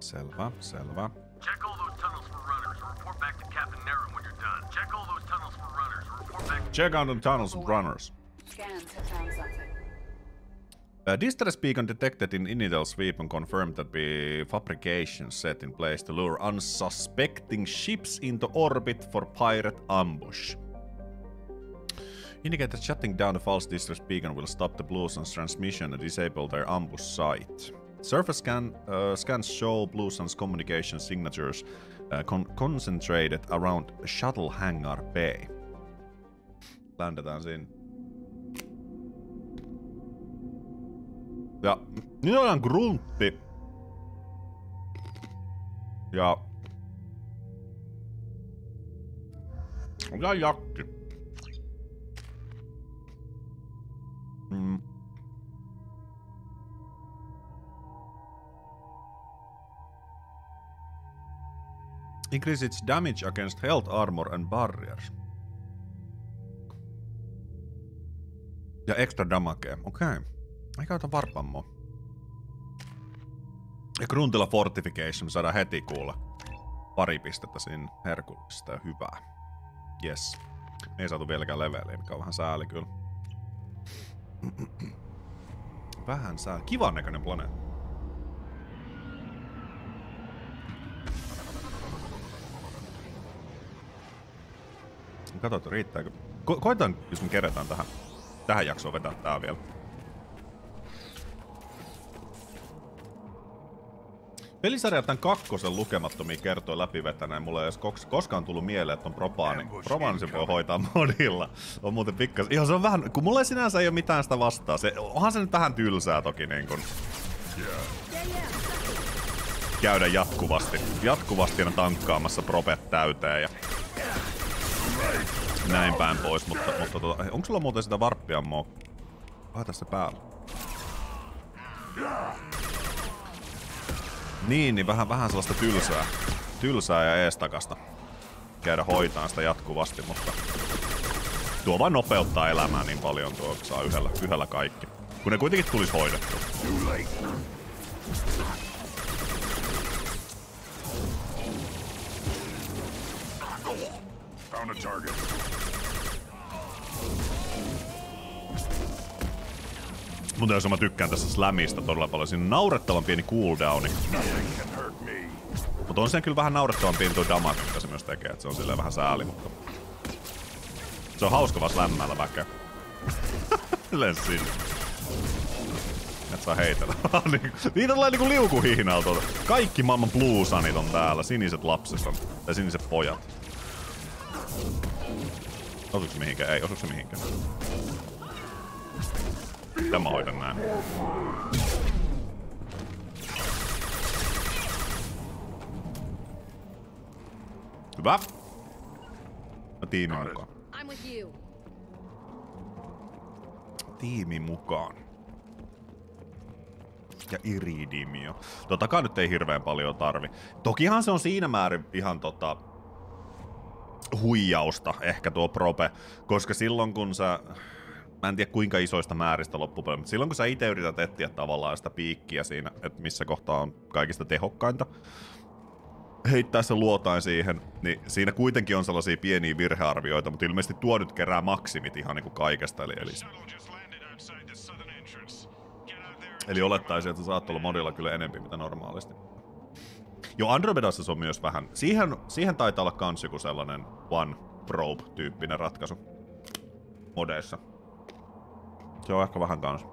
Selvä, selvä. Check all those tunnels for runners report back to Captain Naren when you're done. Check all those tunnels for runners report back Check out the tunnels for runners. Scans have found something. A distress beacon detected in Initial sweep and confirmed that the fabrication set in place to lure unsuspecting ships into orbit for pirate ambush. Indicate that shutting down the false distress beacon will stop the Blue Sun's transmission and disable their ambush site. Surface scan, uh, scans show Blue Sun's communication signatures uh, con- concentrated around Shuttle Hangar Bay. Ländetään siinä. Ja nyt on gruntti. Ja... On jakki? Increase its damage against health armor and barriers. Ja extra damage. Okei. Okay. Ei käytä varpammoa. Ja Gruntilla Fortification me saadaan heti kuulla pari pistettä siinä Herkulista ja hyvää. Yes. Me ei saatu vieläkään leveliä, mikä on vähän sääli kyllä. Vähän sääli. Kivan näköinen planeetta. Katsotaan, riittääkö. Ko- koitan, jos me kerätään tähän, tähän jaksoon vetää tää vielä. Pelisarja tämän kakkosen lukemattomia kertoja läpivetäneen. Mulla ei edes kos- koskaan tullut mieleen, että on propaani. Propaani se voi hoitaa modilla. On muuten pikkas. Joo, se on vähän, kun mulla ei sinänsä ei ole mitään sitä vastaa. Se, onhan se nyt vähän tylsää toki niin kun käydä jatkuvasti. Jatkuvasti aina tankkaamassa propet täyteen ja näin päin pois, mutta, mutta tota, onko sulla muuten sitä varppiammoa? Ah, tässä päällä. Niin, niin vähän, vähän sellaista tylsää. Tylsää ja eestakasta. Käydä hoitaan sitä jatkuvasti, mutta tuo vaan nopeuttaa elämää niin paljon tuo, saa yhdellä, yhdellä kaikki. Kun ne kuitenkin tulisi hoidettua. Found a target. Mutta jos mä tykkään tässä slamista todella paljon, siinä on naurettavan pieni cooldowni. Mutta on sen kyllä vähän naurettavan pieni tuo damage, mitä se myös tekee, että se on silleen vähän sääli, mutta... Se on hauska vaan slämmällä väkeä. Sinne. Et saa heitellä. Niin- Niitä tulee niinku liukuhihnaa tuolta. Kaikki maailman bluesanit on täällä. Siniset lapset on. Tai siniset pojat. Osuuko se mihinkään? Ei, osuuko se mihinkään? Mitä mä hoidan näin? Hyvä. No tiimi mukaan. Tiimi mukaan. Ja Iridimio. Totakaan nyt ei hirveän paljon tarvi. Tokihan se on siinä määrin ihan tota huijausta ehkä tuo prope, koska silloin kun sä mä en tiedä kuinka isoista määristä loppupeleissä, mutta silloin kun sä itse yrität etsiä tavallaan sitä piikkiä siinä, että missä kohtaa on kaikista tehokkainta, heittää se luotain siihen, niin siinä kuitenkin on sellaisia pieniä virhearvioita, mutta ilmeisesti tuo nyt kerää maksimit ihan niinku kaikesta, eli, eli, eli olettaisin, että saat olla modilla kyllä enempi mitä normaalisti. Joo, Andromedassa se on myös vähän. Siihen, siihen taitaa olla kans joku sellainen one probe-tyyppinen ratkaisu modeissa. Se on ehkä vähän kans.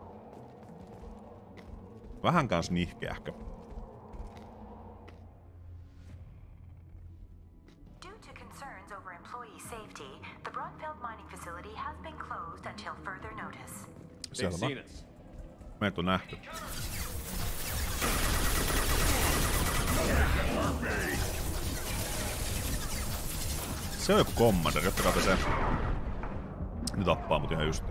Vähän kans nihkeähkö. Due to concerns over Se on joku commander, ottakaa se. Nyt tappaa mut ihan just.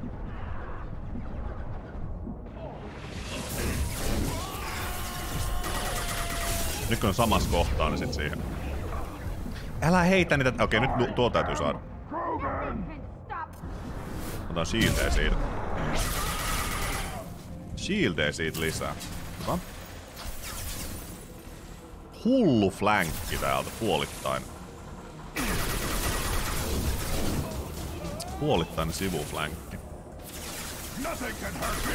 Nyt kun on samassa kohtaa, niin sit siihen. Älä heitä niitä. Okei, nyt tuo täytyy saada. Otan shieldejä siitä. Shieldejä siitä lisää. Hyvä. Hullu flankki täältä, can hurt me.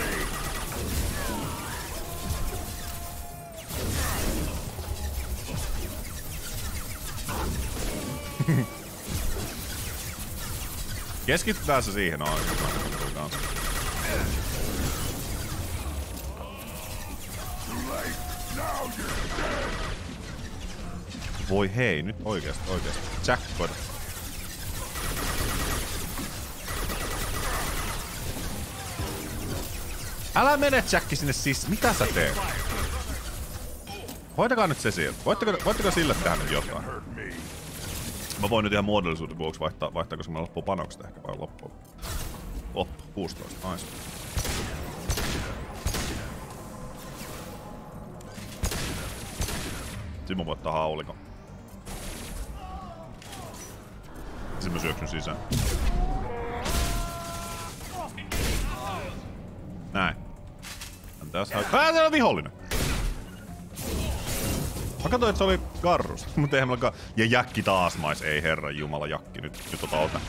Keskitytään se siihen noin. kanssa. Voi hei, nyt oikeesti, oikeesti. Jack, koita. Älä mene Jacki sinne siis. Mitä sä teet? Hoitakaa nyt se sieltä. Voitteko, voitteko sille tehdä nyt jotain? Mä voin nyt ihan muodollisuuden vuoksi vaihtaa, vaihtaa koska mä loppuu panokset ehkä vai loppuu. Loppu, 16, nice. Simo voittaa haulikon. Mä syöksyn sisään. Näin. Tässä on... Ää, siellä on vihollinen! Mä katsoin, että se oli Garrus, mutta eihän mulla Ja Jäkki taas mais, ei herra jumala Jakki, nyt, nyt ota ota.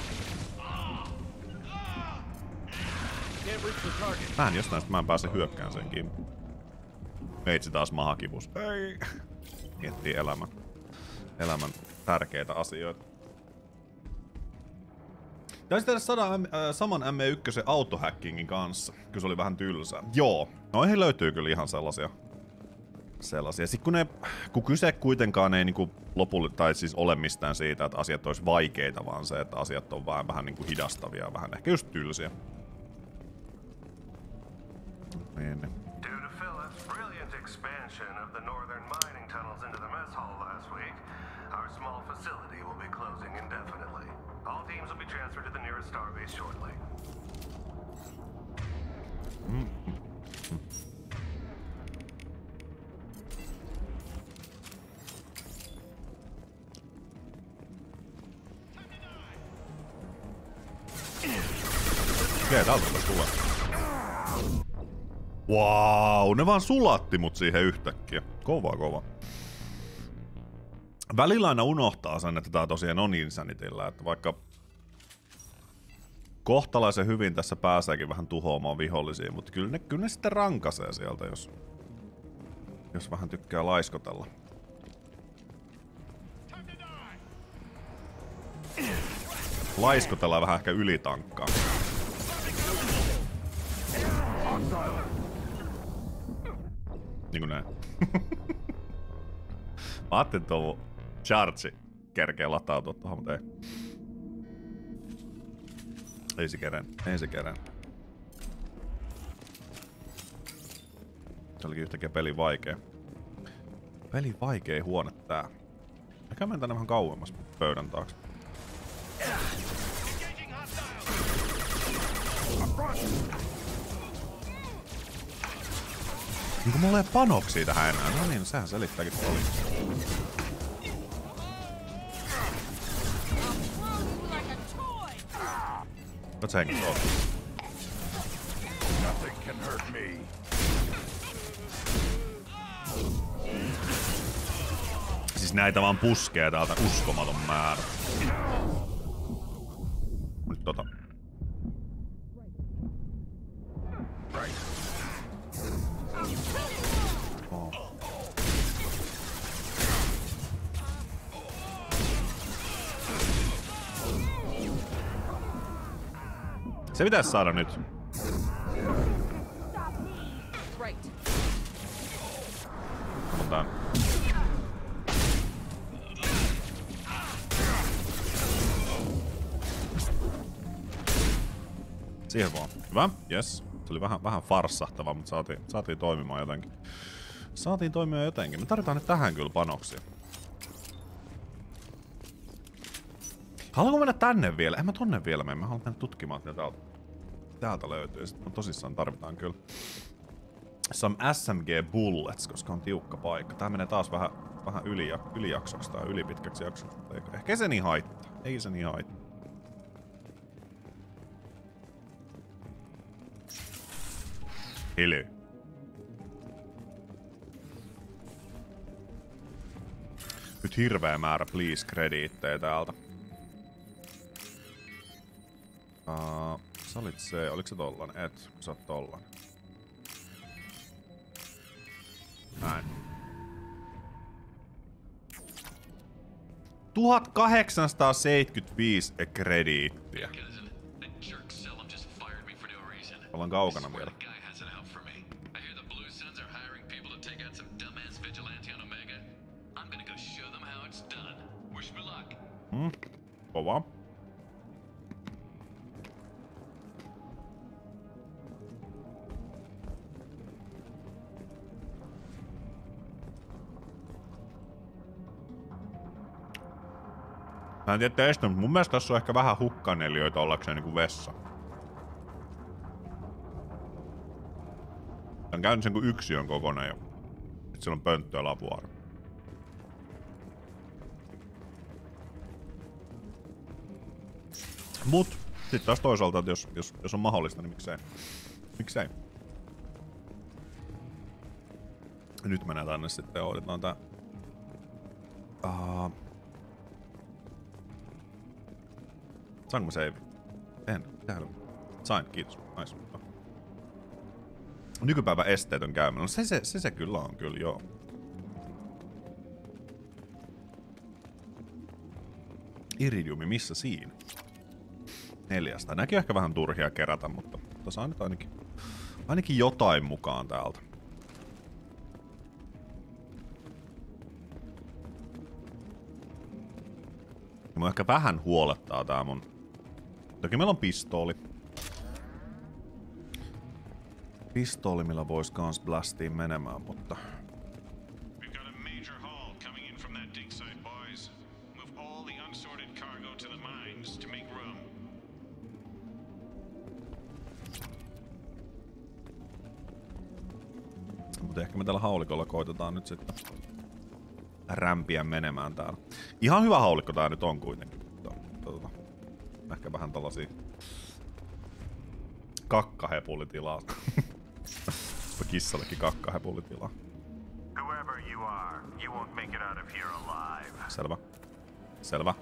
Mä en jostain, että mä en pääse hyökkään sen kimppuun. Meitsi taas mahakivus. Ei. Miettii elämän, elämän tärkeitä asioita. Taisi tehdä sada, M, äh, saman ME1 autohackingin kanssa, kun se oli vähän tylsää. Joo, noihin löytyy kyllä ihan sellaisia sellaisia. Sitten kun, ne, kun kyse kuitenkaan ei niinku lopulle, tai siis ole mistään siitä, että asiat olisi vaikeita, vaan se, että asiat on vähän, vähän niinku hidastavia, vähän ehkä just tylsiä. Niin, niin. Due expansion of the northern mining tunnels into the mess hall last week, our small facility will starbase shortly. Rupes tulee. Wow, ne vaan sulatti mut siihen yhtäkkiä. Kova, kova. Välillä aina unohtaa sen, että tää tosiaan on Insanitillä, että vaikka kohtalaisen hyvin tässä pääseekin vähän tuhoamaan vihollisia, mutta kyllä ne, kyllä ne sitten rankasee sieltä, jos, jos vähän tykkää laiskotella. Laiskotella vähän ehkä ylitankkaa. Niin kuin näin. Mä ajattelin, että charge kerkee latautua tuohon, mutta ei. Ei se kerran. Ei se kerran. Se olikin yhtäkkiä peli vaikea. Peli vaikea huone tää. Ehkä mennään tänne vähän kauemmas pöydän taakse. Niin kun mulla ei panoksia tähän enää. No niin, sehän selittääkin paljon. Let's hang. Nothing can hurt me. Siis näitä vaan puskee täältä uskomaton määrä. Se pitäisi saada nyt. Mutta Siihen vaan. Hyvä. Yes. Se oli vähän, vähän farsahtava, mutta saatiin, saatiin toimimaan jotenkin. Saatiin toimimaan jotenkin. Me tarvitaan nyt tähän kyllä panoksia. Haluanko mennä tänne vielä? En mä tonne vielä mene. Mä haluan mennä tutkimaan, täältä, täältä löytyy. Sitten tosissaan tarvitaan kyllä some SMG bullets, koska on tiukka paikka. Tää menee taas vähän, vähän yli, ylijaksoksi tai ylipitkäksi jaksoksi. Ehkä se niin haittaa. Ei se niin haittaa. Hiljaa. Nyt hirveä määrä please krediittejä täältä. Uh, sä olit se, oliko se tollan? Et, kun sä oot tollan. Näin. 1875 krediittiä. That jerk Selim just fired Mä en tiedä teistä, mutta mun mielestä tässä on ehkä vähän hukkaneliöitä ollakseen niinku vessa. Tää on käynyt sen kuin yksiön kokoinen jo. Sitten siellä on pönttö ja lavuaari. Mut sitten taas toisaalta, että jos, jos, jos on mahdollista, niin miksei. Miksei. Nyt mennään tänne sitten ja otetaan tää. Uh, Saanko mä save? En. Täällä. Sain, kiitos. Nice. Nykypäivä esteetön käyminen. No se se, se se kyllä on kyllä, joo. Iridiumi, missä siinä? Neljästä. Näki ehkä vähän turhia kerätä, mutta, mutta saa nyt ainakin, ainakin jotain mukaan täältä. Mua ehkä vähän huolettaa tää mun Toki meillä on pistooli. Pistooli, millä vois kans blastiin menemään, mutta... Mutta ehkä me tällä haulikolla koitetaan nyt sitten rämpiä menemään täällä. Ihan hyvä haulikko tää nyt on kuitenkin. Ehkä vähän tällaisia kakkahepulitilaa. Kissallekin kakkahepulitilaa. Whoever you are, you won't make it out of here alive. Selvä. Selvä.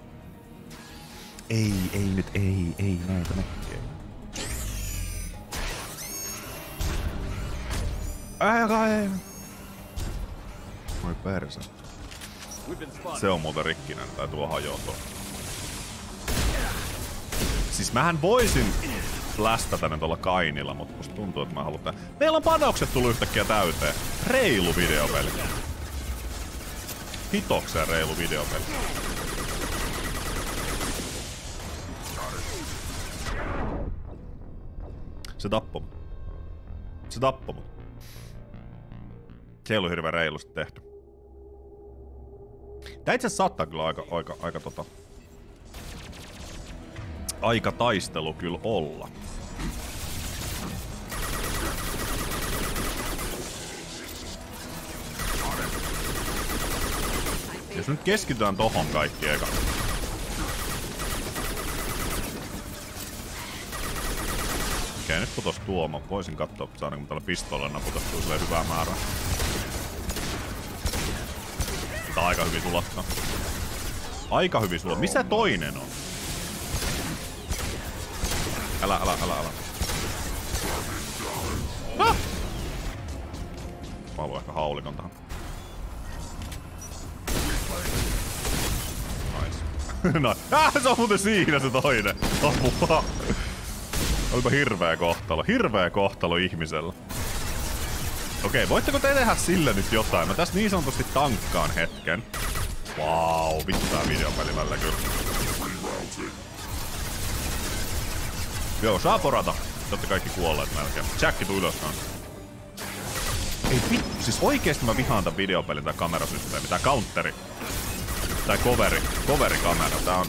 Ei, ei nyt, ei, ei näitä näkee. Ää, kai. Voi perse. Se on muuten rikkinen, tai tuo hajoaa tuo. Siis mähän voisin blästätä ne tuolla kainilla, mutta musta tuntuu, että mä haluan tää. Meillä on panokset tullut yhtäkkiä täyteen. Reilu videopeli. Hitokseen reilu videopeli. Se tappoi. Se tappoi mut. Se ei ollut hirveän reilusti tehty. Tää itse saattaa kyllä aika, aika, aika tota... Aika taistelu kyllä olla. Jos nyt keskitytään tohon kaikki eka. Okei, nyt putos tuo. Mä voisin katsoa, saadaanko tällä pistolla naputettua sille hyvää määrää. Tää aika hyvin sulattaa. Aika hyvin sulattaa. Missä toinen on? Älä, älä, älä, älä. Ah! Mä haluan ehkä haulikon tähän. Nice. no, ah, se on muuten siinä se toinen. Apua. Olipa hirveä kohtalo. Hirveä kohtalo ihmisellä. Okei, voitteko te tehdä sille nyt jotain? Mä tässä niin sanotusti tankkaan hetken. Wow, vittu tää videopeli välillä kyllä. Joo, saa porata. Te kaikki kuolleet melkein. Jacki tuu ylös kanssa. Ei vittu, siis oikeesti mä vihaan tän videopelin tää kamerasysteemi, tää counteri. Tai coveri, coverikamera, tää on...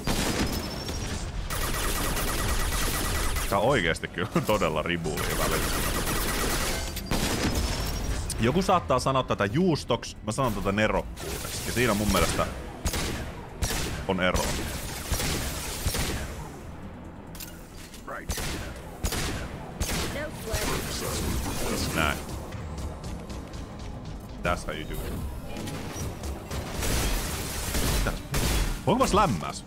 Tää on oikeesti kyllä todella ribulia välillä. Joku saattaa sanoa tätä juustoks, mä sanon tätä nerokkuudeksi. Ja siinä mun mielestä on ero. Näin. That's how you do it. Mitäs? Voinko mä lämmää sut?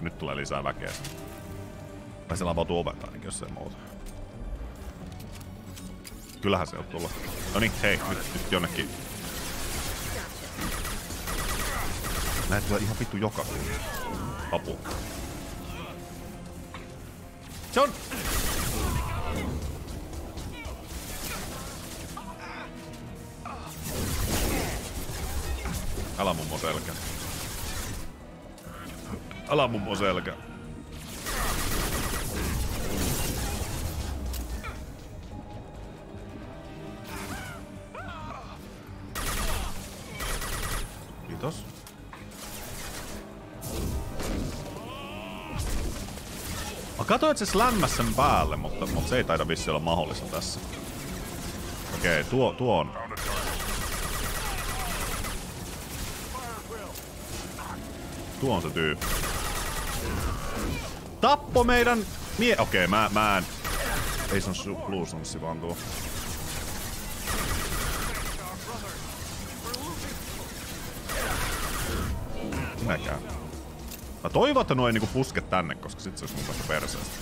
Nyt tulee lisää väkeä. Tai siellä avautuu ovet ainakin, jos ei muuta. Kyllähän se on tulla. No niin, hei, nyt, nyt jonnekin. Näet tulee ihan vittu joka. Apu. Se on... Älä mummo selkä. Älä mummo selkä. Kiitos. Mä katsoin, sen päälle, mutta, mutta se ei taida vissi olla mahdollista tässä. Okei, tuo, tuo on. Tuo on se tyyppi. Tappo meidän mie... Okei, mä, mä en... Ei se on su- Blue Sunsi vaan tuo. Minäkään. Mä toivon, että ei niinku puske tänne, koska sit se olisi mun mielestä perseestä.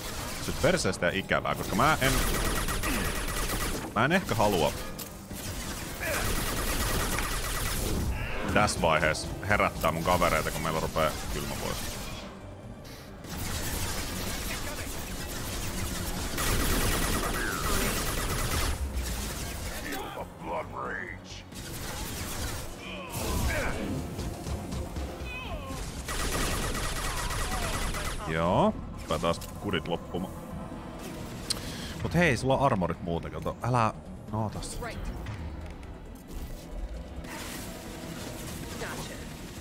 Se olisi perseestä ja ikävää, koska mä en... Mä en ehkä halua tässä vaiheessa herättää mun kavereita, kun meillä rupeaa kylmä pois. Joo, hyvä taas kudit loppumaan. Mut hei, sulla on armorit muuten, kato. Älä... No, tässä.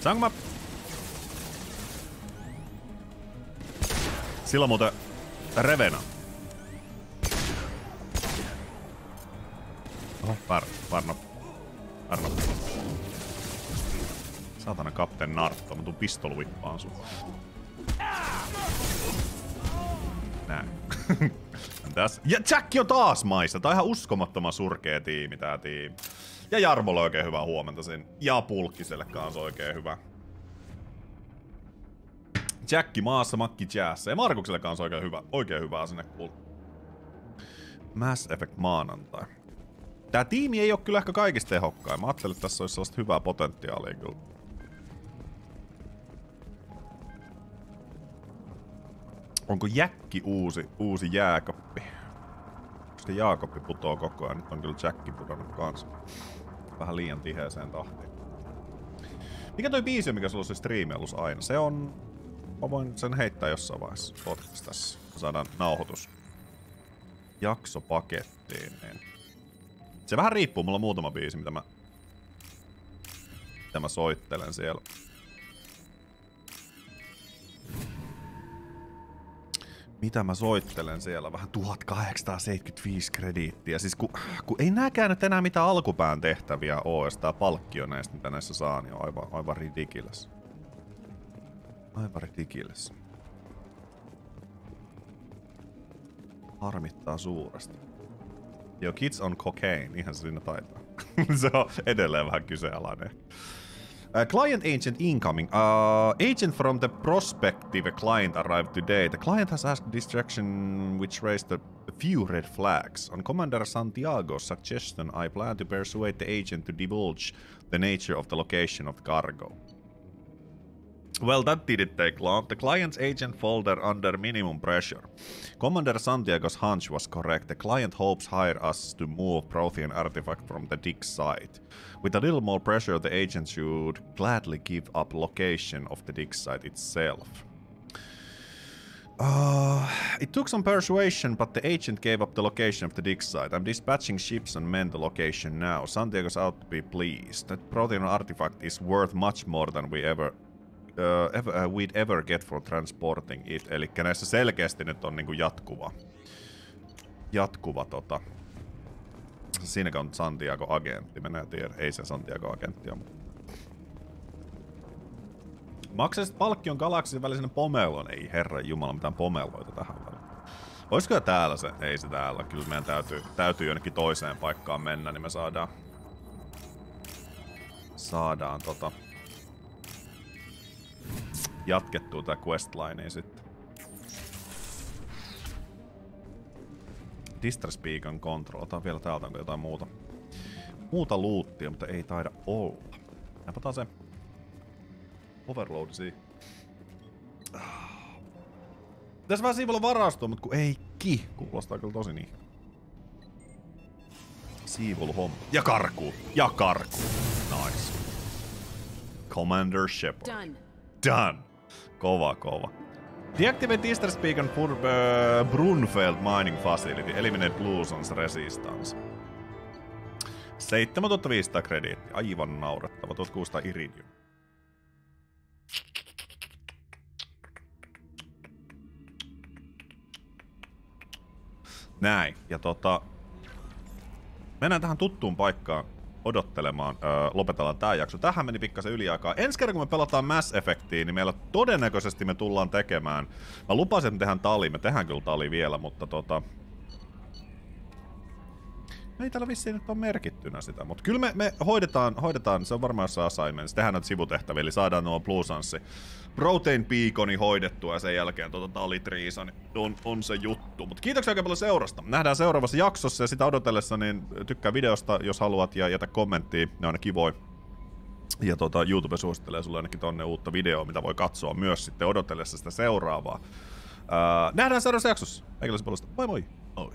Saanko mä... Sillä muuten Revena. Oho, par, parno. Parno. Saatana kapteen Nartto, mä tuun pistoluippaan sun. Näin. Tässä. Ja Jack on taas maissa. Tää on ihan uskomattoman surkea tiimi tää tiimi. Ja Jarmolle oikein hyvää huomenta sen. Ja Pulkkiselle kanssa oikein hyvä. Jacki maassa, Makki jäässä. Ja Markukselle kanssa oikein hyvä, oikein hyvää sinne kuul. Mass Effect maanantai. Tää tiimi ei oo kyllä ehkä kaikista tehokkain. Mä ajattelin, että tässä olisi sellaista hyvää potentiaalia kyllä. Onko Jäkki uusi, uusi jääkoppi? Koska Jaakoppi putoo koko ajan, nyt on kyllä Jacki pudonnut kanssa. Vähän liian tiheeseen tahtiin. Mikä toi biisi mikä sulla on se striimialus aina? Se on... Mä voin sen heittää jossain vaiheessa Ootas tässä. Saadaan nauhoitus jaksopakettiin. Niin. Se vähän riippuu, mulla on muutama biisi, mitä mä, mitä mä soittelen siellä. Mitä mä soittelen siellä, vähän 1875 krediittiä. Siis kun, kun ei nääkään nyt enää mitään alkupään tehtäviä oo, jos tää palkkio näistä, mitä näissä saa, niin on aivan, aivan ridiculous. Aivan ridiculous. Harmittaa suuresti. Joo, Kids on Cocaine, ihan se siinä taitaa. se on edelleen vähän kyseenalainen. Uh, client agent incoming. Uh, agent from the prospective client arrived today. The client has asked distraction which raised a few red flags. On Commander Santiago's suggestion, I plan to persuade the agent to divulge the nature of the location of the cargo. Well, that didn't take long. The client's agent folded under minimum pressure. Commander Santiago's hunch was correct. The client hopes hire us to move Prothean artifact from the dig site. With a little more pressure, the agent should gladly give up location of the dig site itself. Uh, it took some persuasion, but the agent gave up the location of the dig site. I'm dispatching ships and men to location now. Santiago's out to be pleased. That Prothean artifact is worth much more than we ever uh, ever, uh, we'd ever get for transporting it. Eli näissä selkeästi nyt on niinku jatkuva. Jatkuva tota. Siinäkään on Santiago-agentti, mä en tiedä. Ei se Santiago-agentti ole. Maksaisit palkkion galaksin välisen pomelon? Ei herra jumala, mitään pomeloita tähän väliin. Olisiko täällä se? Ei se täällä. Kyllä meidän täytyy, täytyy jonnekin toiseen paikkaan mennä, niin me saadaan... Saadaan tota jatkettua tää questlinea sitten. Distress Beacon Control. Otetaan vielä täältä onko jotain muuta. Muuta luuttia, mutta ei taida olla. Napataan se. Overload siihen. Tässä vähän siivellä varastua, mutta kun ei ki. Kuulostaa kyllä tosi niin. Siivulu homma. Ja karku. Ja karku. Nice. Commander Shepard. Done. Done. Kova, kova. Deactivate Easter Beacon for uh, Brunfeld Mining Facility. Eliminate Blue Suns Resistance. 7500 krediitti. Aivan naurettava. 1600 Iridium. Näin. Ja tota... Mennään tähän tuttuun paikkaan odottelemaan. Öö, lopetellaan tämä jakso. Tähän meni pikkasen yliaikaa. Ensi kerran kun me pelataan Mass Effectia, niin meillä todennäköisesti me tullaan tekemään... Mä lupasin, että me tehdään tali. Me tehdään kyllä tali vielä, mutta tota... Ei täällä vissiin nyt on merkittynä sitä, mutta kyllä me, me hoidetaan, hoidetaan, se on varmaan jossain assignments, tehdään näitä sivutehtäviä, eli saadaan nuo plusanssi. Protein Beaconi hoidettua ja sen jälkeen tota Talitriisa, niin on, on se juttu. Mutta kiitoksia oikein paljon seurasta. Nähdään seuraavassa jaksossa ja sitä odotellessa, niin tykkää videosta, jos haluat, ja jätä kommenttia, ne on aina kivoi. Ja tota, YouTube suosittelee sulle ainakin tonne uutta videoa, mitä voi katsoa myös sitten odotellessa sitä seuraavaa. Ää, nähdään seuraavassa jaksossa. Eikä puolesta. Moi moi! Moi.